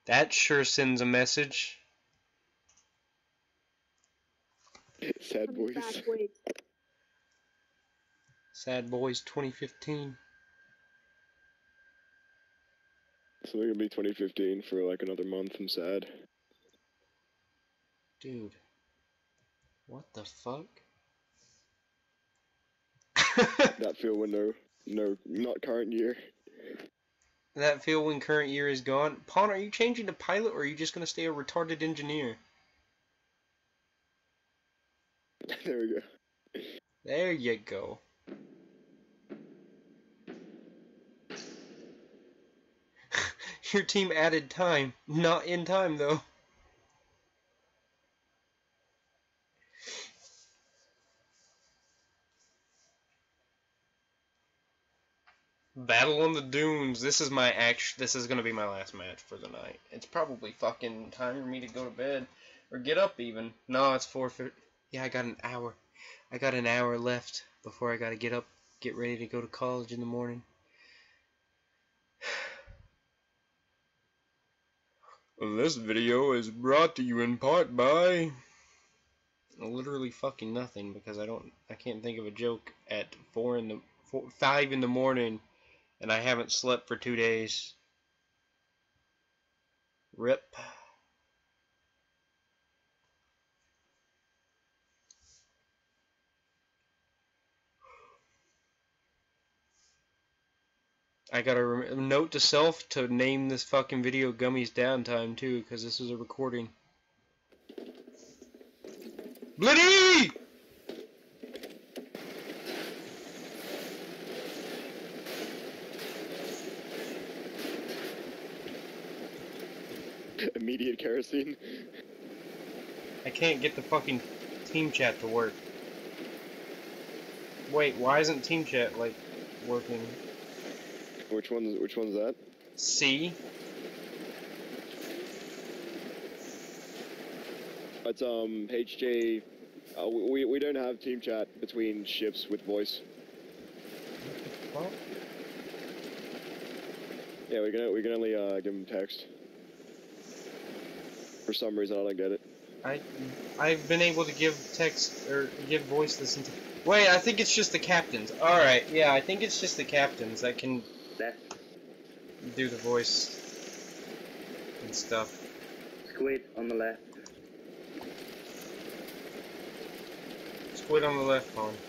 [SPEAKER 1] That sure sends a message.
[SPEAKER 2] Sad boys.
[SPEAKER 1] Sad Boys 2015.
[SPEAKER 2] So they're gonna be 2015 for like another month. I'm sad.
[SPEAKER 1] Dude. What the fuck?
[SPEAKER 2] That feel when no, no, not current year.
[SPEAKER 1] That feel when current year is gone. Pawn, are you changing to pilot or are you just gonna stay a retarded engineer?
[SPEAKER 2] there we go.
[SPEAKER 1] There you go. Your team added time. Not in time though. Battle on the Dunes. This is my act. This is gonna be my last match for the night. It's probably fucking time for me to go to bed or get up even. No, it's four. Yeah, I got an hour. I got an hour left before I gotta get up, get ready to go to college in the morning. This video is brought to you in part by literally fucking nothing because I don't I can't think of a joke at four in the four, five in the morning and I haven't slept for two days. Rip. I got a note to self to name this fucking video Gummy's Downtime too, because this is a recording. Blitty!
[SPEAKER 2] Immediate kerosene.
[SPEAKER 1] I can't get the fucking team chat to work. Wait, why isn't team chat like working?
[SPEAKER 2] Which one's which one's that?
[SPEAKER 1] C?
[SPEAKER 2] It's um HJ. Uh, we we don't have team chat between ships with voice.
[SPEAKER 1] What?
[SPEAKER 2] Yeah, we can we can only uh, give them text. For some reason, I don't get it.
[SPEAKER 1] I I've been able to give text or give voice this entire. Wait, I think it's just the captains. All right, yeah, I think it's just the captains that can
[SPEAKER 9] Left.
[SPEAKER 1] do the voice and stuff.
[SPEAKER 9] Squid on the left.
[SPEAKER 1] Squid on the left phone.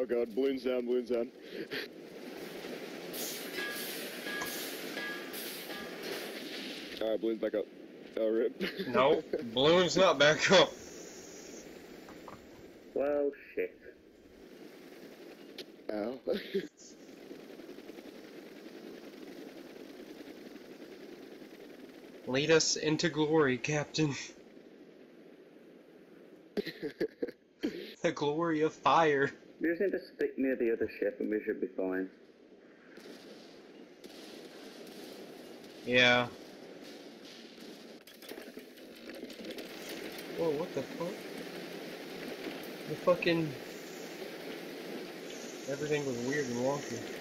[SPEAKER 2] Oh god, balloons down, balloons down. Alright, balloons back up. Oh, rip.
[SPEAKER 1] No, balloon's not back up.
[SPEAKER 9] Well, shit.
[SPEAKER 2] Ow.
[SPEAKER 1] Lead us into glory, Captain. The glory of fire.
[SPEAKER 9] We just need to stick near the other ship and we should be fine.
[SPEAKER 1] Yeah. Whoa, what the fuck? The fucking... Everything was weird and wonky.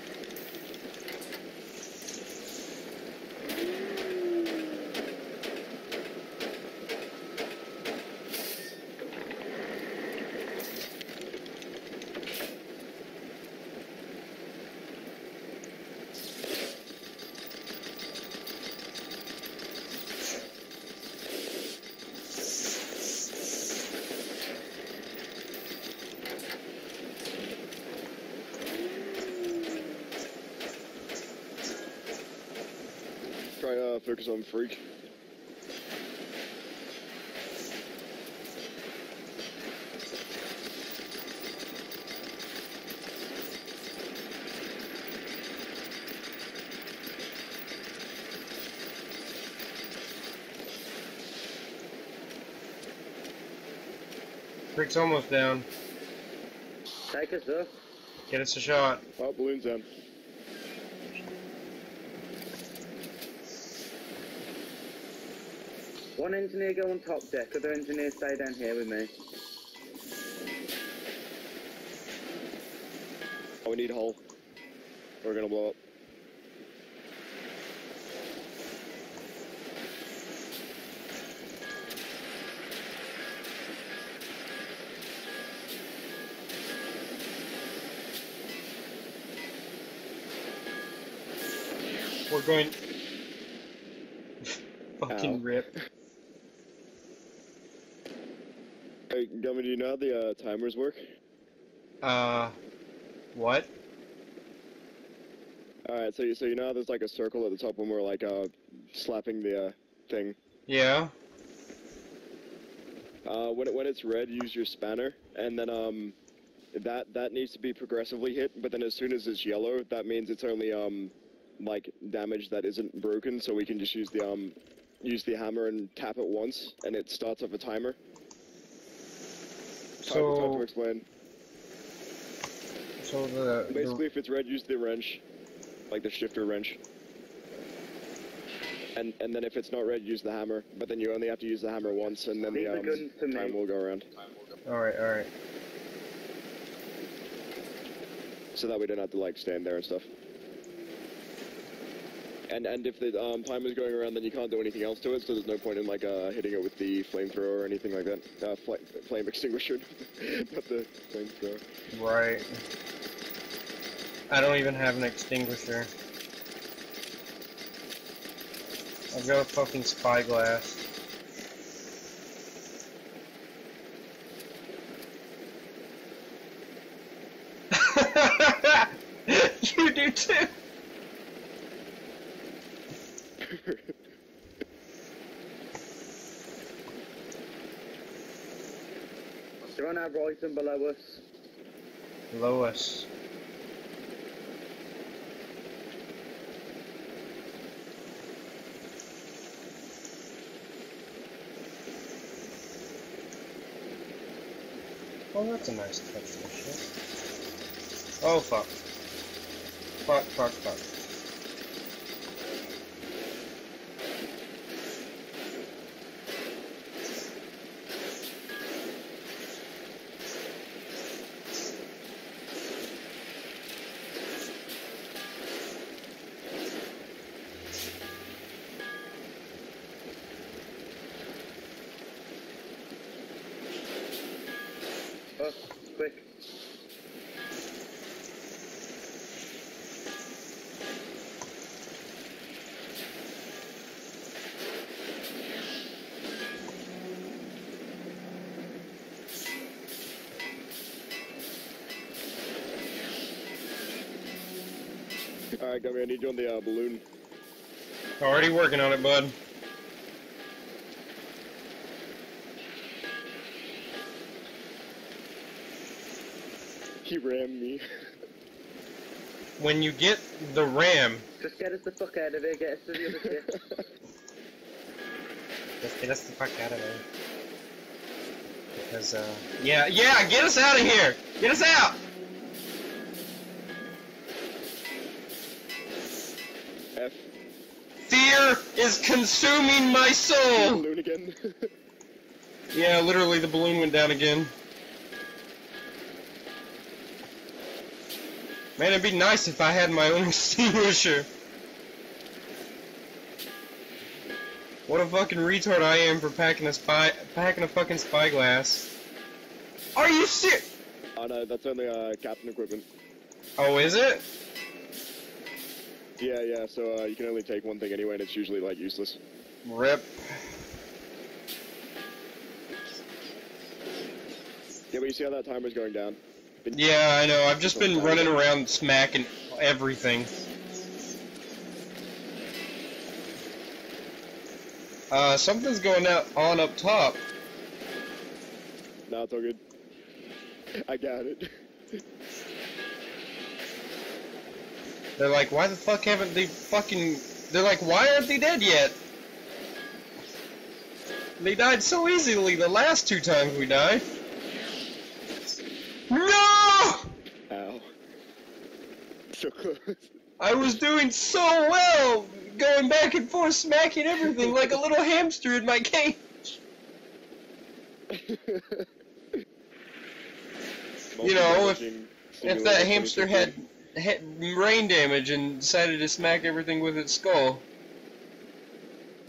[SPEAKER 2] Focus on Freak.
[SPEAKER 1] Rick's almost down.
[SPEAKER 9] Take us up.
[SPEAKER 1] Get us a shot.
[SPEAKER 2] Oh, balloons down.
[SPEAKER 9] One engineer go on top deck, other engineer stay down here with me.
[SPEAKER 2] Oh, we need hull. We're gonna blow up.
[SPEAKER 1] We're going. Fucking
[SPEAKER 2] Ow.
[SPEAKER 1] rip.
[SPEAKER 2] Hey, Gummy, do you know how the uh, timers work?
[SPEAKER 1] Uh. What?
[SPEAKER 2] Alright, so you, so you know how there's like a circle at the top when we're like uh, slapping the uh, thing?
[SPEAKER 1] Yeah?
[SPEAKER 2] Uh, when, it, when it's red, use your spanner, and then um, that that needs to be progressively hit. But then as soon as it's yellow, that means it's only um, like damage that isn't broken. So we can just use the um, use the hammer and tap it once, and it starts off a timer. Time, time to
[SPEAKER 1] So.
[SPEAKER 2] explain.
[SPEAKER 1] So the. the
[SPEAKER 2] Basically, if it's red, use the wrench, like the shifter wrench. And and then if it's not red, use the hammer. But then you only have to use the hammer once, and then the
[SPEAKER 9] the
[SPEAKER 2] um,
[SPEAKER 9] guns to me.
[SPEAKER 2] time will go around.
[SPEAKER 1] Alright, alright.
[SPEAKER 2] so that we don't have to like stand there and stuff. And and if the um, time is going around, then you can't do anything else to it, so there's no point in like uh, hitting it with the flamethrower or anything like that. Uh, fl flame extinguisher, not the flamethrower.
[SPEAKER 1] Right. I don't even have an extinguisher. I've got a fucking spyglass. you do too!
[SPEAKER 9] Right and below us.
[SPEAKER 1] Below us. Oh, that's a nice touch. Oh, fuck. Fuck, fuck, fuck.
[SPEAKER 2] Alright, Gummy, I need you on the uh, balloon.
[SPEAKER 1] Already working on it, bud.
[SPEAKER 2] He rammed me.
[SPEAKER 1] When you get the ram,
[SPEAKER 9] Just get us the fuck out of here, get us to the other ship.
[SPEAKER 1] Just get us the fuck out of there. Because, uh, yeah, yeah, get us out of here! Get us out! Is consuming my soul!
[SPEAKER 2] Balloon again.
[SPEAKER 1] Yeah, literally, the balloon went down again. Man, it'd be nice if I had my own extinguisher. What a fucking retard I am for packing a spy, packing a fucking spyglass. Are you serious?
[SPEAKER 2] oh no, that's only uh, captain equipment.
[SPEAKER 1] Oh, is it?
[SPEAKER 2] Yeah, yeah, so uh, you can only take one thing anyway, and it's usually like useless.
[SPEAKER 1] Rip.
[SPEAKER 2] Yeah, but you see how that timer's going down? Been-
[SPEAKER 1] Yeah, I know. I've just been running around smacking everything. Uh, something's going out on up top.
[SPEAKER 2] No, it's all good. I got it.
[SPEAKER 1] They're like, why the fuck haven't they fucking... They're like, why aren't they dead yet? They died so easily the last two times we died. No!
[SPEAKER 2] Ow. So close.
[SPEAKER 1] I was doing so well, going back and forth, smacking everything like a little hamster in my cage. You know, if- If that hamster had,
[SPEAKER 2] 2015.
[SPEAKER 1] had brain damage and decided to smack everything with its skull.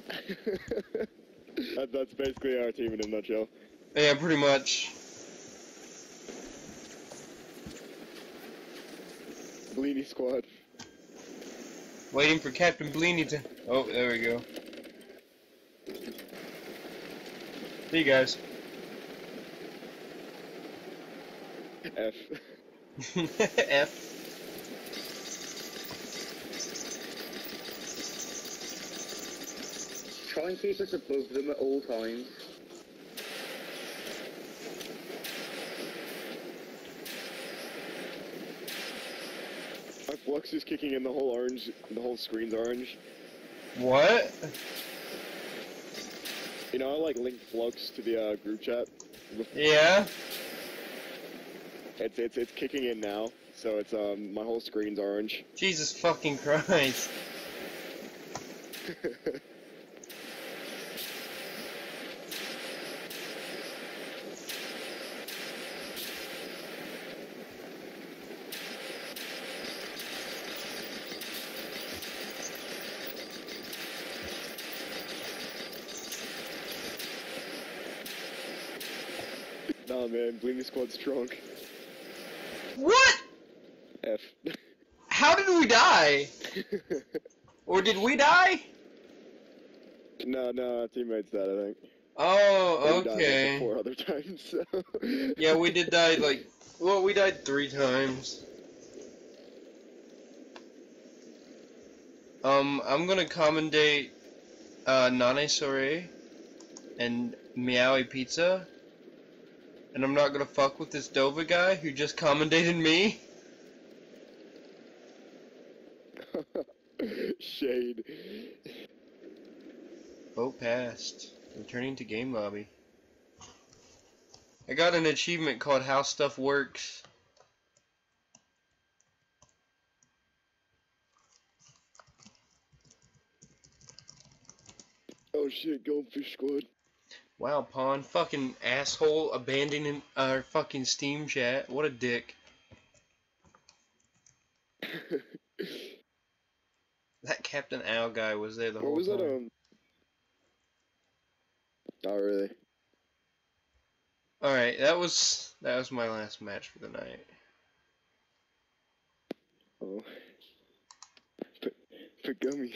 [SPEAKER 2] that, that's basically our team in a nutshell.
[SPEAKER 1] Yeah, pretty much.
[SPEAKER 2] Bleedy squad.
[SPEAKER 1] Waiting for Captain Bleeny to. Oh, there we go. See you guys.
[SPEAKER 2] F.
[SPEAKER 1] F.
[SPEAKER 9] Try and keep us above them at all times.
[SPEAKER 2] My flux is kicking in the whole orange. The whole screen's orange.
[SPEAKER 1] What?
[SPEAKER 2] You know, I like linked flux to the uh, group chat.
[SPEAKER 1] Yeah?
[SPEAKER 2] It's it's it's kicking in now, so it's um my whole screen's orange.
[SPEAKER 1] Jesus fucking Christ.
[SPEAKER 2] Oh man, Blingy Squad's drunk.
[SPEAKER 1] What?
[SPEAKER 2] F.
[SPEAKER 1] How did we die? or did we die?
[SPEAKER 2] No, no, teammates died, I think.
[SPEAKER 1] Oh,
[SPEAKER 2] They've
[SPEAKER 1] okay.
[SPEAKER 2] Four other times. So.
[SPEAKER 1] yeah, we did die like well, we died three times. Um, I'm gonna commendate uh, Nane Sore and Meowie Pizza and I'm not gonna fuck with this Dova guy who just commendated me.
[SPEAKER 2] Shade.
[SPEAKER 1] Vote passed. Returning to game lobby. I got an achievement called How Stuff Works.
[SPEAKER 2] Oh shit, Goldfish Squad.
[SPEAKER 1] Wow, Pawn, fucking asshole, abandoning our fucking Steam chat. What a dick. That Captain Owl guy was there the
[SPEAKER 2] what
[SPEAKER 1] whole
[SPEAKER 2] was
[SPEAKER 1] time.
[SPEAKER 2] that, um... Oh, really?
[SPEAKER 1] Alright, that was that was my last match for the night.
[SPEAKER 2] Oh. For, for gummy.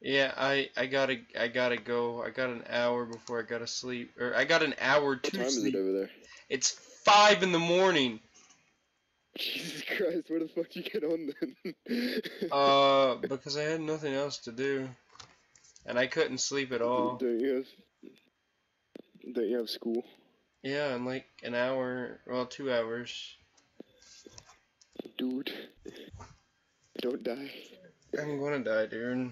[SPEAKER 1] Yeah, I I gotta I gotta go. I got an hour before I gotta sleep, or I got an hour
[SPEAKER 2] What
[SPEAKER 1] to
[SPEAKER 2] time is
[SPEAKER 1] sleep.
[SPEAKER 2] it over there?
[SPEAKER 1] It's five in the morning.
[SPEAKER 2] Jesus Christ, where the fuck you get on then?
[SPEAKER 1] Uh, because I had nothing else to do, and I couldn't sleep at all.
[SPEAKER 2] Don't you have... Don't you have school?
[SPEAKER 1] Yeah, in like an hour, well, two hours.
[SPEAKER 2] Dude. Don't die.
[SPEAKER 1] I'm gonna die, dude.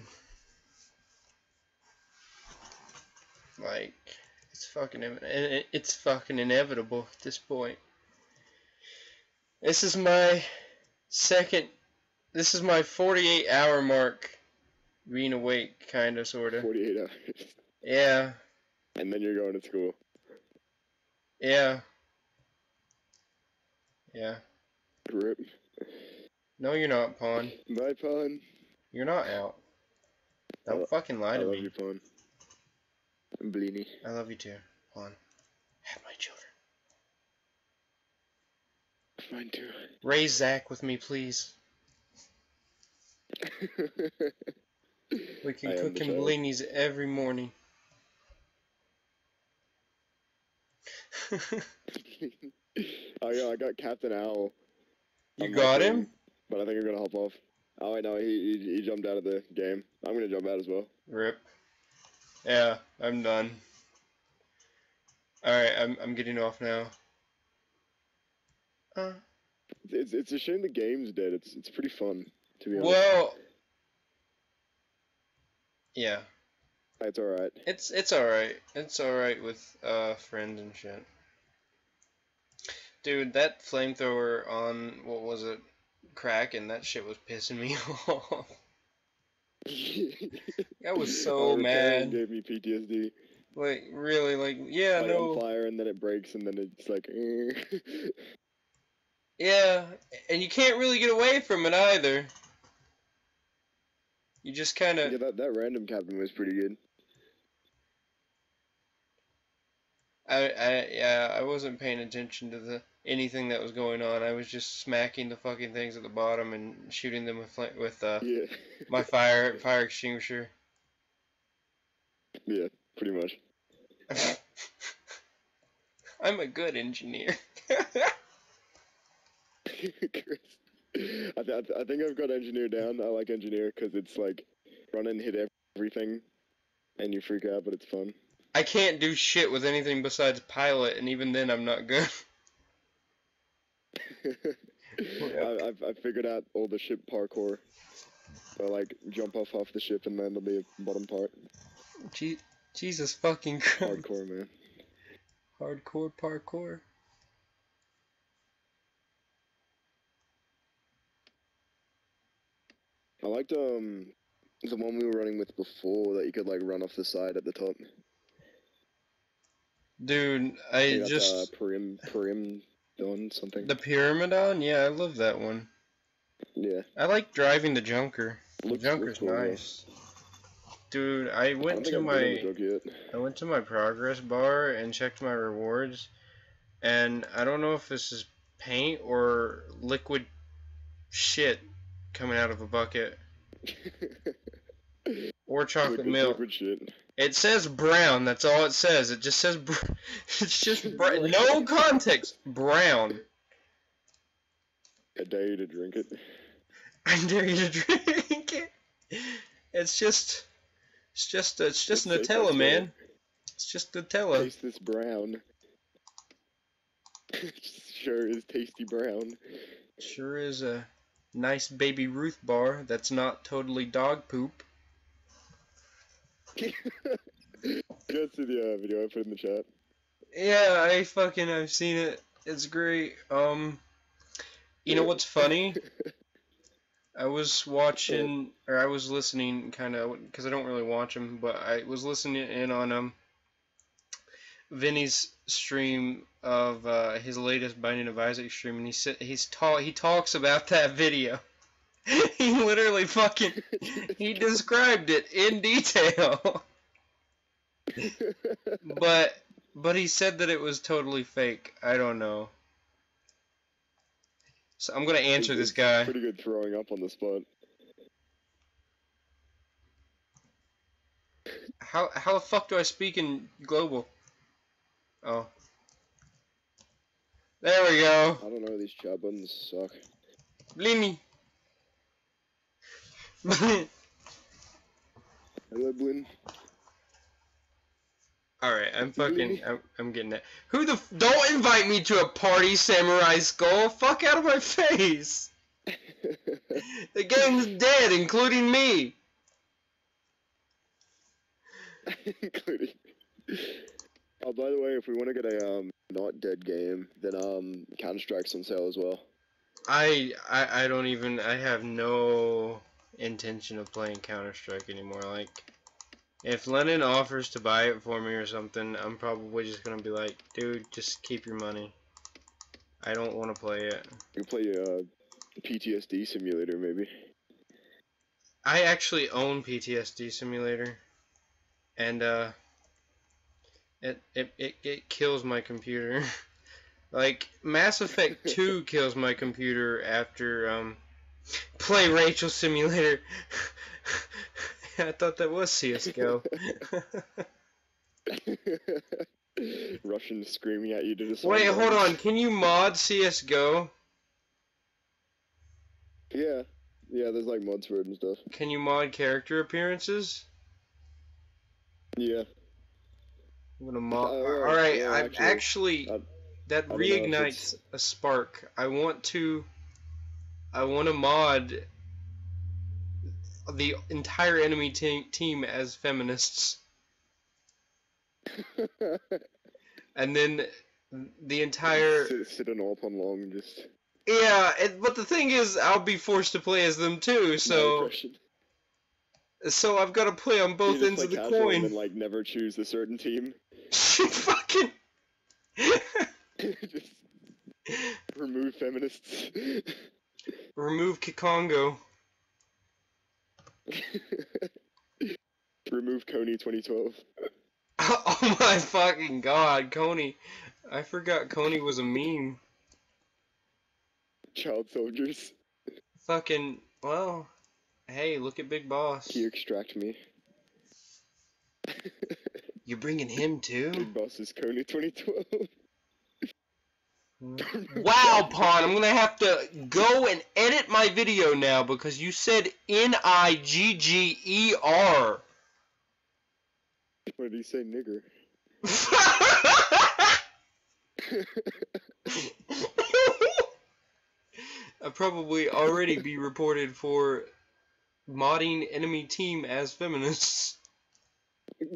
[SPEAKER 1] Like, it's fucking, it's fucking inevitable at this point. This is my second, this is my 48 hour mark being awake, kinda, sorta.
[SPEAKER 2] 48 hours.
[SPEAKER 1] Yeah,
[SPEAKER 2] And then you're going to school.
[SPEAKER 1] yeah. Yeah.
[SPEAKER 2] Rip.
[SPEAKER 1] No, you're not, Pawn.
[SPEAKER 2] Bye, Pawn.
[SPEAKER 1] You're not out. Don't
[SPEAKER 2] I-
[SPEAKER 1] fucking lie
[SPEAKER 2] I
[SPEAKER 1] to
[SPEAKER 2] love
[SPEAKER 1] me.
[SPEAKER 2] you, Bleeny.
[SPEAKER 1] I love you too, Pawn. Have my children.
[SPEAKER 2] Mine too.
[SPEAKER 1] Raise Zach with me, please. We can
[SPEAKER 2] I
[SPEAKER 1] cook him blinis every morning.
[SPEAKER 2] oh yeah, I got Captain Owl.
[SPEAKER 1] you
[SPEAKER 2] on my
[SPEAKER 1] got
[SPEAKER 2] team,
[SPEAKER 1] him?
[SPEAKER 2] But I think I'm gonna hop off. Oh wait, no, he, he he jumped out of the game. I'm gonna jump out as well.
[SPEAKER 1] Rip. Yeah, I'm done. Alright, I'm I'm getting off now. Uh,
[SPEAKER 2] It's it's a shame the game's dead. It's it's pretty fun to be honest.
[SPEAKER 1] well Yeah.
[SPEAKER 2] It's all right.
[SPEAKER 1] It's it's alright. It's alright with uh friends and shit. Dude, that flamethrower on what was it? Kraken, that shit was pissing me off. I was so
[SPEAKER 2] the
[SPEAKER 1] mad.
[SPEAKER 2] Gave me PTSD.
[SPEAKER 1] Like really, like yeah,
[SPEAKER 2] on
[SPEAKER 1] no,
[SPEAKER 2] fire and then it breaks and then it's like. eh.
[SPEAKER 1] yeah, and you can't really get away from it either. You just kind
[SPEAKER 2] yeah,
[SPEAKER 1] of,
[SPEAKER 2] that that random captain was pretty good.
[SPEAKER 1] I, I, yeah, I wasn't paying attention to the anything that was going on. I was just smacking the fucking things at the bottom and shooting them with with uh
[SPEAKER 2] Yeah.
[SPEAKER 1] my fire fire extinguisher.
[SPEAKER 2] yeah, pretty much.
[SPEAKER 1] I'm a good engineer.
[SPEAKER 2] I, th- I think I've got engineer down. I like engineer because it's like run and hit everything, and you freak out, but it's fun.
[SPEAKER 1] I can't do shit with anything besides pilot, and even then I'm not good.
[SPEAKER 2] I, I've, I've figured out all the ship parkour. So like jump off half the ship and land on the bottom part.
[SPEAKER 1] Je- Jesus fucking Christ.
[SPEAKER 2] Hardcore, man.
[SPEAKER 1] Hardcore parkour.
[SPEAKER 2] I liked um the one we were running with before that you could like run off the side at the top.
[SPEAKER 1] Dude, I just
[SPEAKER 2] the Perim Perim done something.
[SPEAKER 1] the Pyramidion. Yeah, I love that one.
[SPEAKER 2] yeah.
[SPEAKER 1] I like driving the Junker. The Junker's
[SPEAKER 2] looks cool, yeah.
[SPEAKER 1] nice. Dude, I
[SPEAKER 2] I
[SPEAKER 1] went
[SPEAKER 2] think
[SPEAKER 1] to
[SPEAKER 2] I've been on the
[SPEAKER 1] my. I went to my progress bar and checked my rewards, and I don't know if this is paint or liquid shit coming out of a bucket or chocolate milk. It says brown. That's all it says. It just says br- it's just br- no context. Brown.
[SPEAKER 2] I dare you to drink it.
[SPEAKER 1] I dare you to drink it. it's just, it's just, it's just
[SPEAKER 2] safe,
[SPEAKER 1] Nutella, man. It's just Nutella.
[SPEAKER 2] Taste this brown. sure is tasty brown.
[SPEAKER 1] Sure is a nice baby Ruth bar that's not totally dog poop.
[SPEAKER 2] Go to the uh, video I put in the chat.
[SPEAKER 1] Yeah, I fucking I've seen it. It's great. Um, you know what's funny? I was watching or I was listening kind of because I don't really watch them, but I was listening in on um Vinny's stream of uh, his latest Binding of Isaac stream, and he said he's ta- he talks about that video. he literally fucking he described it in detail. but but he said that it was totally fake. I don't know. So I'm gonna answer this guy.
[SPEAKER 2] Pretty good throwing up on the spot.
[SPEAKER 1] How how the fuck do I speak in global? Oh. There we go.
[SPEAKER 2] I don't know, these chat buttons suck.
[SPEAKER 1] Blini.
[SPEAKER 2] Hello, Blin.
[SPEAKER 1] Alright, I'm fucking, I'm, I'm getting it. Who the, f- don't invite me to a party, Samurai Skull! Fuck out of my face! The game's dead, including me!
[SPEAKER 2] Including. Oh, by the way, if we want to get a um not dead game, then um Counter Strike's on sale as well.
[SPEAKER 1] I, I, I don't even, I have no intention of playing Counter-Strike anymore, like, if Lennon offers to buy it for me or something, I'm probably just gonna be like, dude, just keep your money. I don't want to play it.
[SPEAKER 2] We play uh PTSD simulator maybe.
[SPEAKER 1] I actually own PTSD Simulator, and uh, it it it, it kills my computer. like Mass Effect Two kills my computer after um, play Rachel Simulator. I thought that was CS:GO.
[SPEAKER 2] Russians screaming at you to decide.
[SPEAKER 1] Wait, hold on. Can you mod CS:GO?
[SPEAKER 2] Yeah, yeah. There's like mods for it and stuff.
[SPEAKER 1] Can you mod character appearances?
[SPEAKER 2] Yeah.
[SPEAKER 1] I'm gonna mod.
[SPEAKER 2] Uh,
[SPEAKER 1] All right,
[SPEAKER 2] yeah,
[SPEAKER 1] I'm
[SPEAKER 2] actually,
[SPEAKER 1] actually, that
[SPEAKER 2] I don't know if
[SPEAKER 1] reignites a spark. I want to. I want to mod the entire enemy te- team as feminists, and then the entire
[SPEAKER 2] sit, sit on all on long and just.
[SPEAKER 1] yeah. It, but the thing is, I'll be forced to play as them too. So so I've got to play on both ends of the coin.
[SPEAKER 2] And like never choose a certain team.
[SPEAKER 1] fucking.
[SPEAKER 2] just remove feminists.
[SPEAKER 1] Remove Kikongo.
[SPEAKER 2] remove Kony 2012.
[SPEAKER 1] Oh my fucking god, Kony. I forgot Kony was a meme.
[SPEAKER 2] Child soldiers.
[SPEAKER 1] Fucking, well, hey, look at Big Boss.
[SPEAKER 2] You extract me.
[SPEAKER 1] You're bringing him too?
[SPEAKER 2] Big boss is Kony 2012. Mm-hmm.
[SPEAKER 1] Wow, Pawn, I'm gonna have to go and edit my video now because you said N I G G E R.
[SPEAKER 2] What did he say, nigger?
[SPEAKER 1] I'd probably already be reported for modding enemy team as feminists.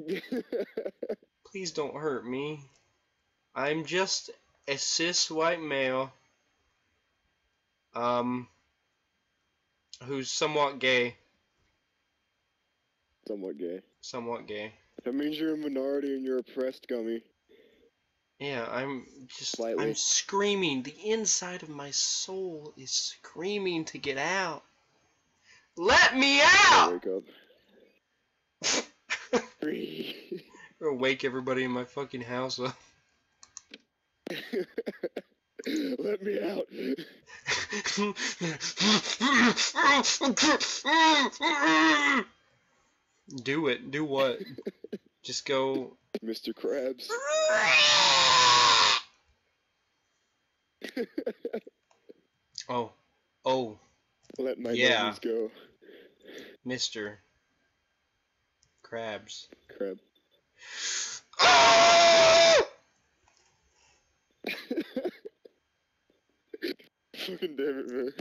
[SPEAKER 1] Please don't hurt me. I'm just a cis white male. Um, who's somewhat gay.
[SPEAKER 2] Somewhat gay.
[SPEAKER 1] Somewhat gay.
[SPEAKER 2] That means you're a minority and you're oppressed, Gummy.
[SPEAKER 1] Yeah, I'm just.
[SPEAKER 2] Slightly.
[SPEAKER 1] I'm screaming. The inside of my soul is screaming to get out. Let me out!
[SPEAKER 2] Wake up. Free.
[SPEAKER 1] I'm gonna wake everybody in my fucking house up.
[SPEAKER 2] Let me out.
[SPEAKER 1] Do it. Do what? Just go.
[SPEAKER 2] Mr. Krabs.
[SPEAKER 1] Oh. Oh.
[SPEAKER 2] Let my
[SPEAKER 1] Yeah.
[SPEAKER 2] go.
[SPEAKER 1] Mr. Krabs.
[SPEAKER 2] Crap. Fucking damn it, man.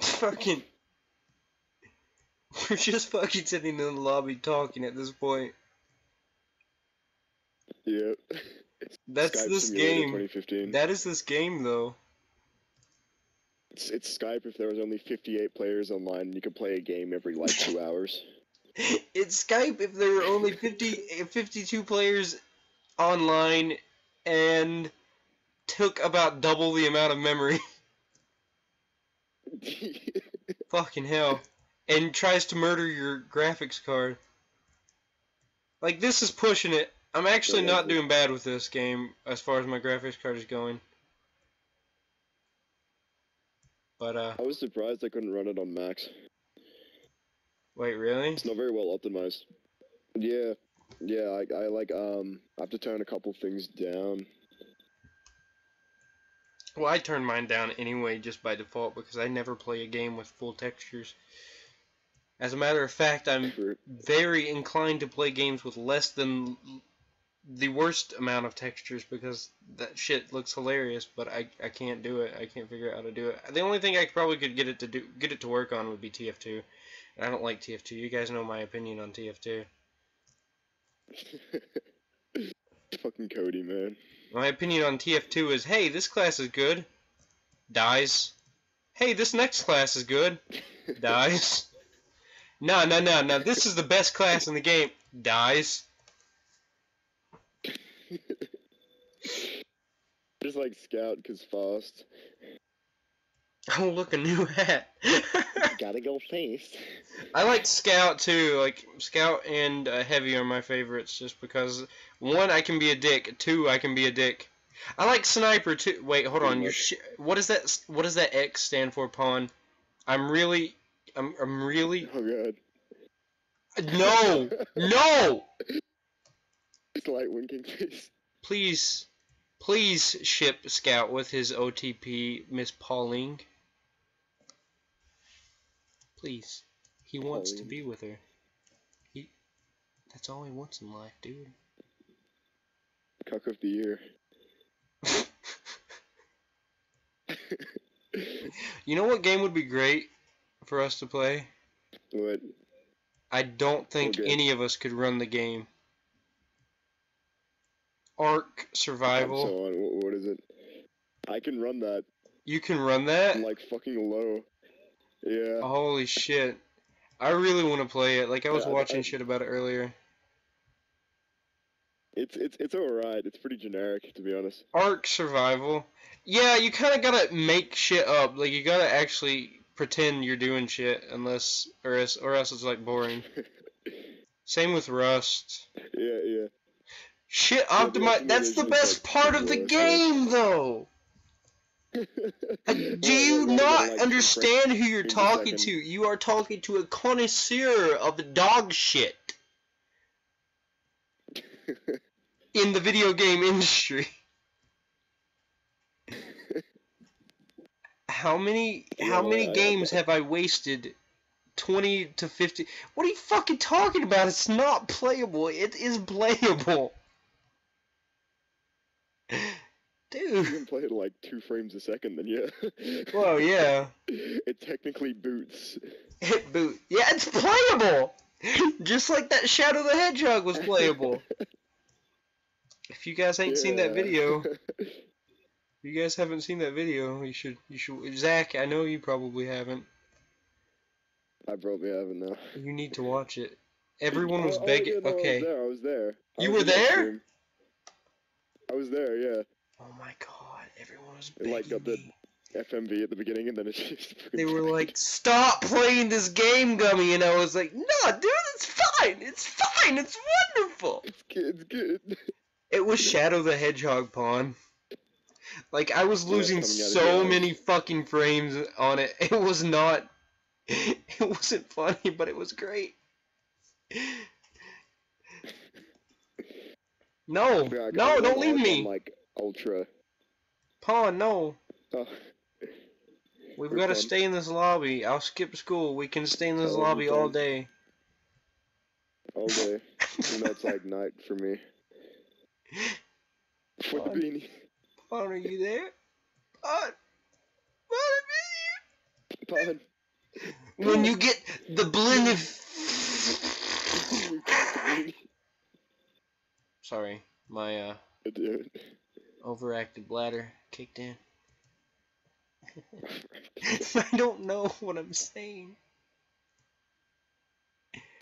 [SPEAKER 1] fucking. We're just fucking sitting in the lobby talking at this point.
[SPEAKER 2] Yep.
[SPEAKER 1] That's
[SPEAKER 2] Skype
[SPEAKER 1] this game.
[SPEAKER 2] 2015.
[SPEAKER 1] That is this game, though.
[SPEAKER 2] It's, it's Skype if there was only 58 players online and you could play a game every like two hours.
[SPEAKER 1] It's Skype if there were only 50, 52 players online and took about double the amount of memory. Fucking hell. And tries to murder your graphics card. Like, this is pushing it. I'm actually not doing bad with this game as far as my graphics card is going. But, uh,
[SPEAKER 2] I was surprised I couldn't run it on max.
[SPEAKER 1] wait, really?
[SPEAKER 2] It's not very well optimized. Yeah, yeah. I, I like um. I have to turn a couple things down.
[SPEAKER 1] Well, I turn mine down anyway just by default because I never play a game with full textures. As a matter of fact, I'm very inclined to play games with less than the worst amount of textures because that shit looks hilarious, but I, I can't do it. I can't figure out how to do it. The only thing I probably could get it to do get it to work on would be TF2. And I don't like TF2. You guys know my opinion on TF2.
[SPEAKER 2] fucking Cody, man.
[SPEAKER 1] My opinion on TF2 is, hey, this class is good. Dies. Hey, this next class is good. Dies. No, no, no, no. This is the best class in the game. Dies.
[SPEAKER 2] Just like Scout, cause fast.
[SPEAKER 1] Oh, look, a new hat.
[SPEAKER 2] Gotta go fast.
[SPEAKER 1] I like Scout too. Like Scout and uh, Heavy are my favorites, just because one, I can be a dick. Two, I can be a dick. I like Sniper too. Wait, hold on. Your sh- what does that? What does that X stand for, Pawn? I'm really, I'm, I'm really.
[SPEAKER 2] Oh god.
[SPEAKER 1] No, no.
[SPEAKER 2] It's light winking face.
[SPEAKER 1] Please, please ship Scout with his OTP, Miss Pauling. Please. He wants to be with her. He that's all he wants in life, dude.
[SPEAKER 2] Cock of the year.
[SPEAKER 1] You know what game would be great for us to play?
[SPEAKER 2] What?
[SPEAKER 1] I don't think
[SPEAKER 2] Okay.
[SPEAKER 1] any of us could run the game. Ark Survival.
[SPEAKER 2] So What is it? I can run that.
[SPEAKER 1] You can run that?
[SPEAKER 2] I'm like fucking low. Yeah.
[SPEAKER 1] Holy shit. I really want to play it. Like I was
[SPEAKER 2] Yeah,
[SPEAKER 1] watching
[SPEAKER 2] I-
[SPEAKER 1] shit about it earlier.
[SPEAKER 2] It's it's it's alright. It's pretty generic to be honest.
[SPEAKER 1] Ark Survival. Yeah, you kind of gotta make shit up. Like you gotta actually pretend you're doing shit, unless or else or else it's like boring. Same with Rust.
[SPEAKER 2] yeah, yeah.
[SPEAKER 1] Shit
[SPEAKER 2] Yeah,
[SPEAKER 1] optimize. That's the best
[SPEAKER 2] like,
[SPEAKER 1] part of the game, though. Uh, Do you not understand who you're talking to? You are talking to a connoisseur of dog shit in the video game industry. How many how many games have I wasted? 20 to 50. What are you fucking talking about? It's not playable. It is playable.
[SPEAKER 2] You can play it like two frames a second, then yeah.
[SPEAKER 1] Well, yeah.
[SPEAKER 2] It technically boots.
[SPEAKER 1] It boot. Yeah, it's playable. Just like that Shadow the Hedgehog was playable. If you guys ain't seen that video, you guys haven't seen that video, you should you should Zach, I know you probably haven't.
[SPEAKER 2] I probably haven't now.
[SPEAKER 1] You need to watch it. Everyone was
[SPEAKER 2] Oh, oh,
[SPEAKER 1] begging
[SPEAKER 2] yeah, no,
[SPEAKER 1] okay.
[SPEAKER 2] I was there. I was there. I
[SPEAKER 1] You were there?
[SPEAKER 2] I was there, yeah.
[SPEAKER 1] Oh my god, everyone was
[SPEAKER 2] It,
[SPEAKER 1] begging
[SPEAKER 2] like, uh, got the-
[SPEAKER 1] me.
[SPEAKER 2] FMV at the beginning, and then it's just.
[SPEAKER 1] They were like, "Stop playing this game, Gummy," and I was like, "No, dude, it's fine. It's fine. It's wonderful."
[SPEAKER 2] It's good. It's good.
[SPEAKER 1] It was Shadow the Hedgehog pawn. Like I was losing
[SPEAKER 2] of
[SPEAKER 1] so many fucking frames on it. It was not. It wasn't funny, but it was great. No,
[SPEAKER 2] Yeah,
[SPEAKER 1] no, don't leave me,
[SPEAKER 2] Like ultra.
[SPEAKER 1] pawn. No,
[SPEAKER 2] Oh.
[SPEAKER 1] We've got to stay in this lobby. I'll skip school. We can stay in this
[SPEAKER 2] be
[SPEAKER 1] lobby all day.
[SPEAKER 2] all day. and that's like night for me. For the beanie.
[SPEAKER 1] Pawn, are you there? Pawn! Pawn,
[SPEAKER 2] Fun.
[SPEAKER 1] When you get the blended. Sorry, my uh,
[SPEAKER 2] Dude.
[SPEAKER 1] Overactive bladder kicked in. I don't know what I'm saying.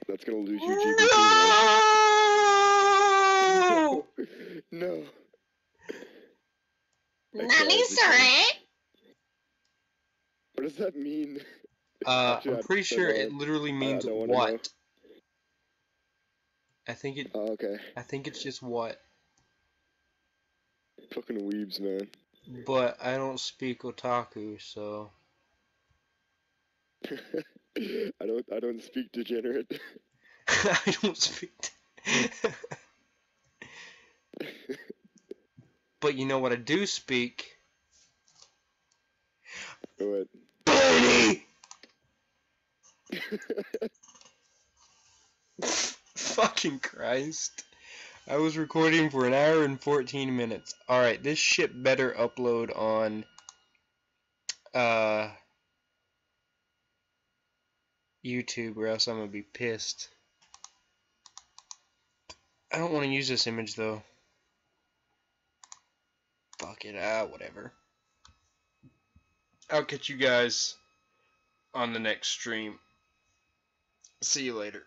[SPEAKER 2] That's gonna lose your GBT. man.
[SPEAKER 1] No!
[SPEAKER 2] no.
[SPEAKER 10] Nani, sorry.
[SPEAKER 2] What does that mean?
[SPEAKER 1] Uh,
[SPEAKER 2] Actually, I
[SPEAKER 1] I'm pretty sure it literally means
[SPEAKER 2] don't know.
[SPEAKER 1] what. I think it.
[SPEAKER 2] Oh, okay.
[SPEAKER 1] I think it's just what.
[SPEAKER 2] Fucking weebs, man.
[SPEAKER 1] But I don't speak otaku, so.
[SPEAKER 2] I don't. I don't speak degenerate.
[SPEAKER 1] I don't speak. but you know what I do speak?
[SPEAKER 2] What?
[SPEAKER 1] Bernie! Fucking Christ. I was recording for an hour and 14 minutes. Alright, this shit better upload on uh YouTube or else I'm gonna be pissed. I don't want to use this image though. Fuck it, ah, whatever. I'll catch you guys on the next stream. See you later.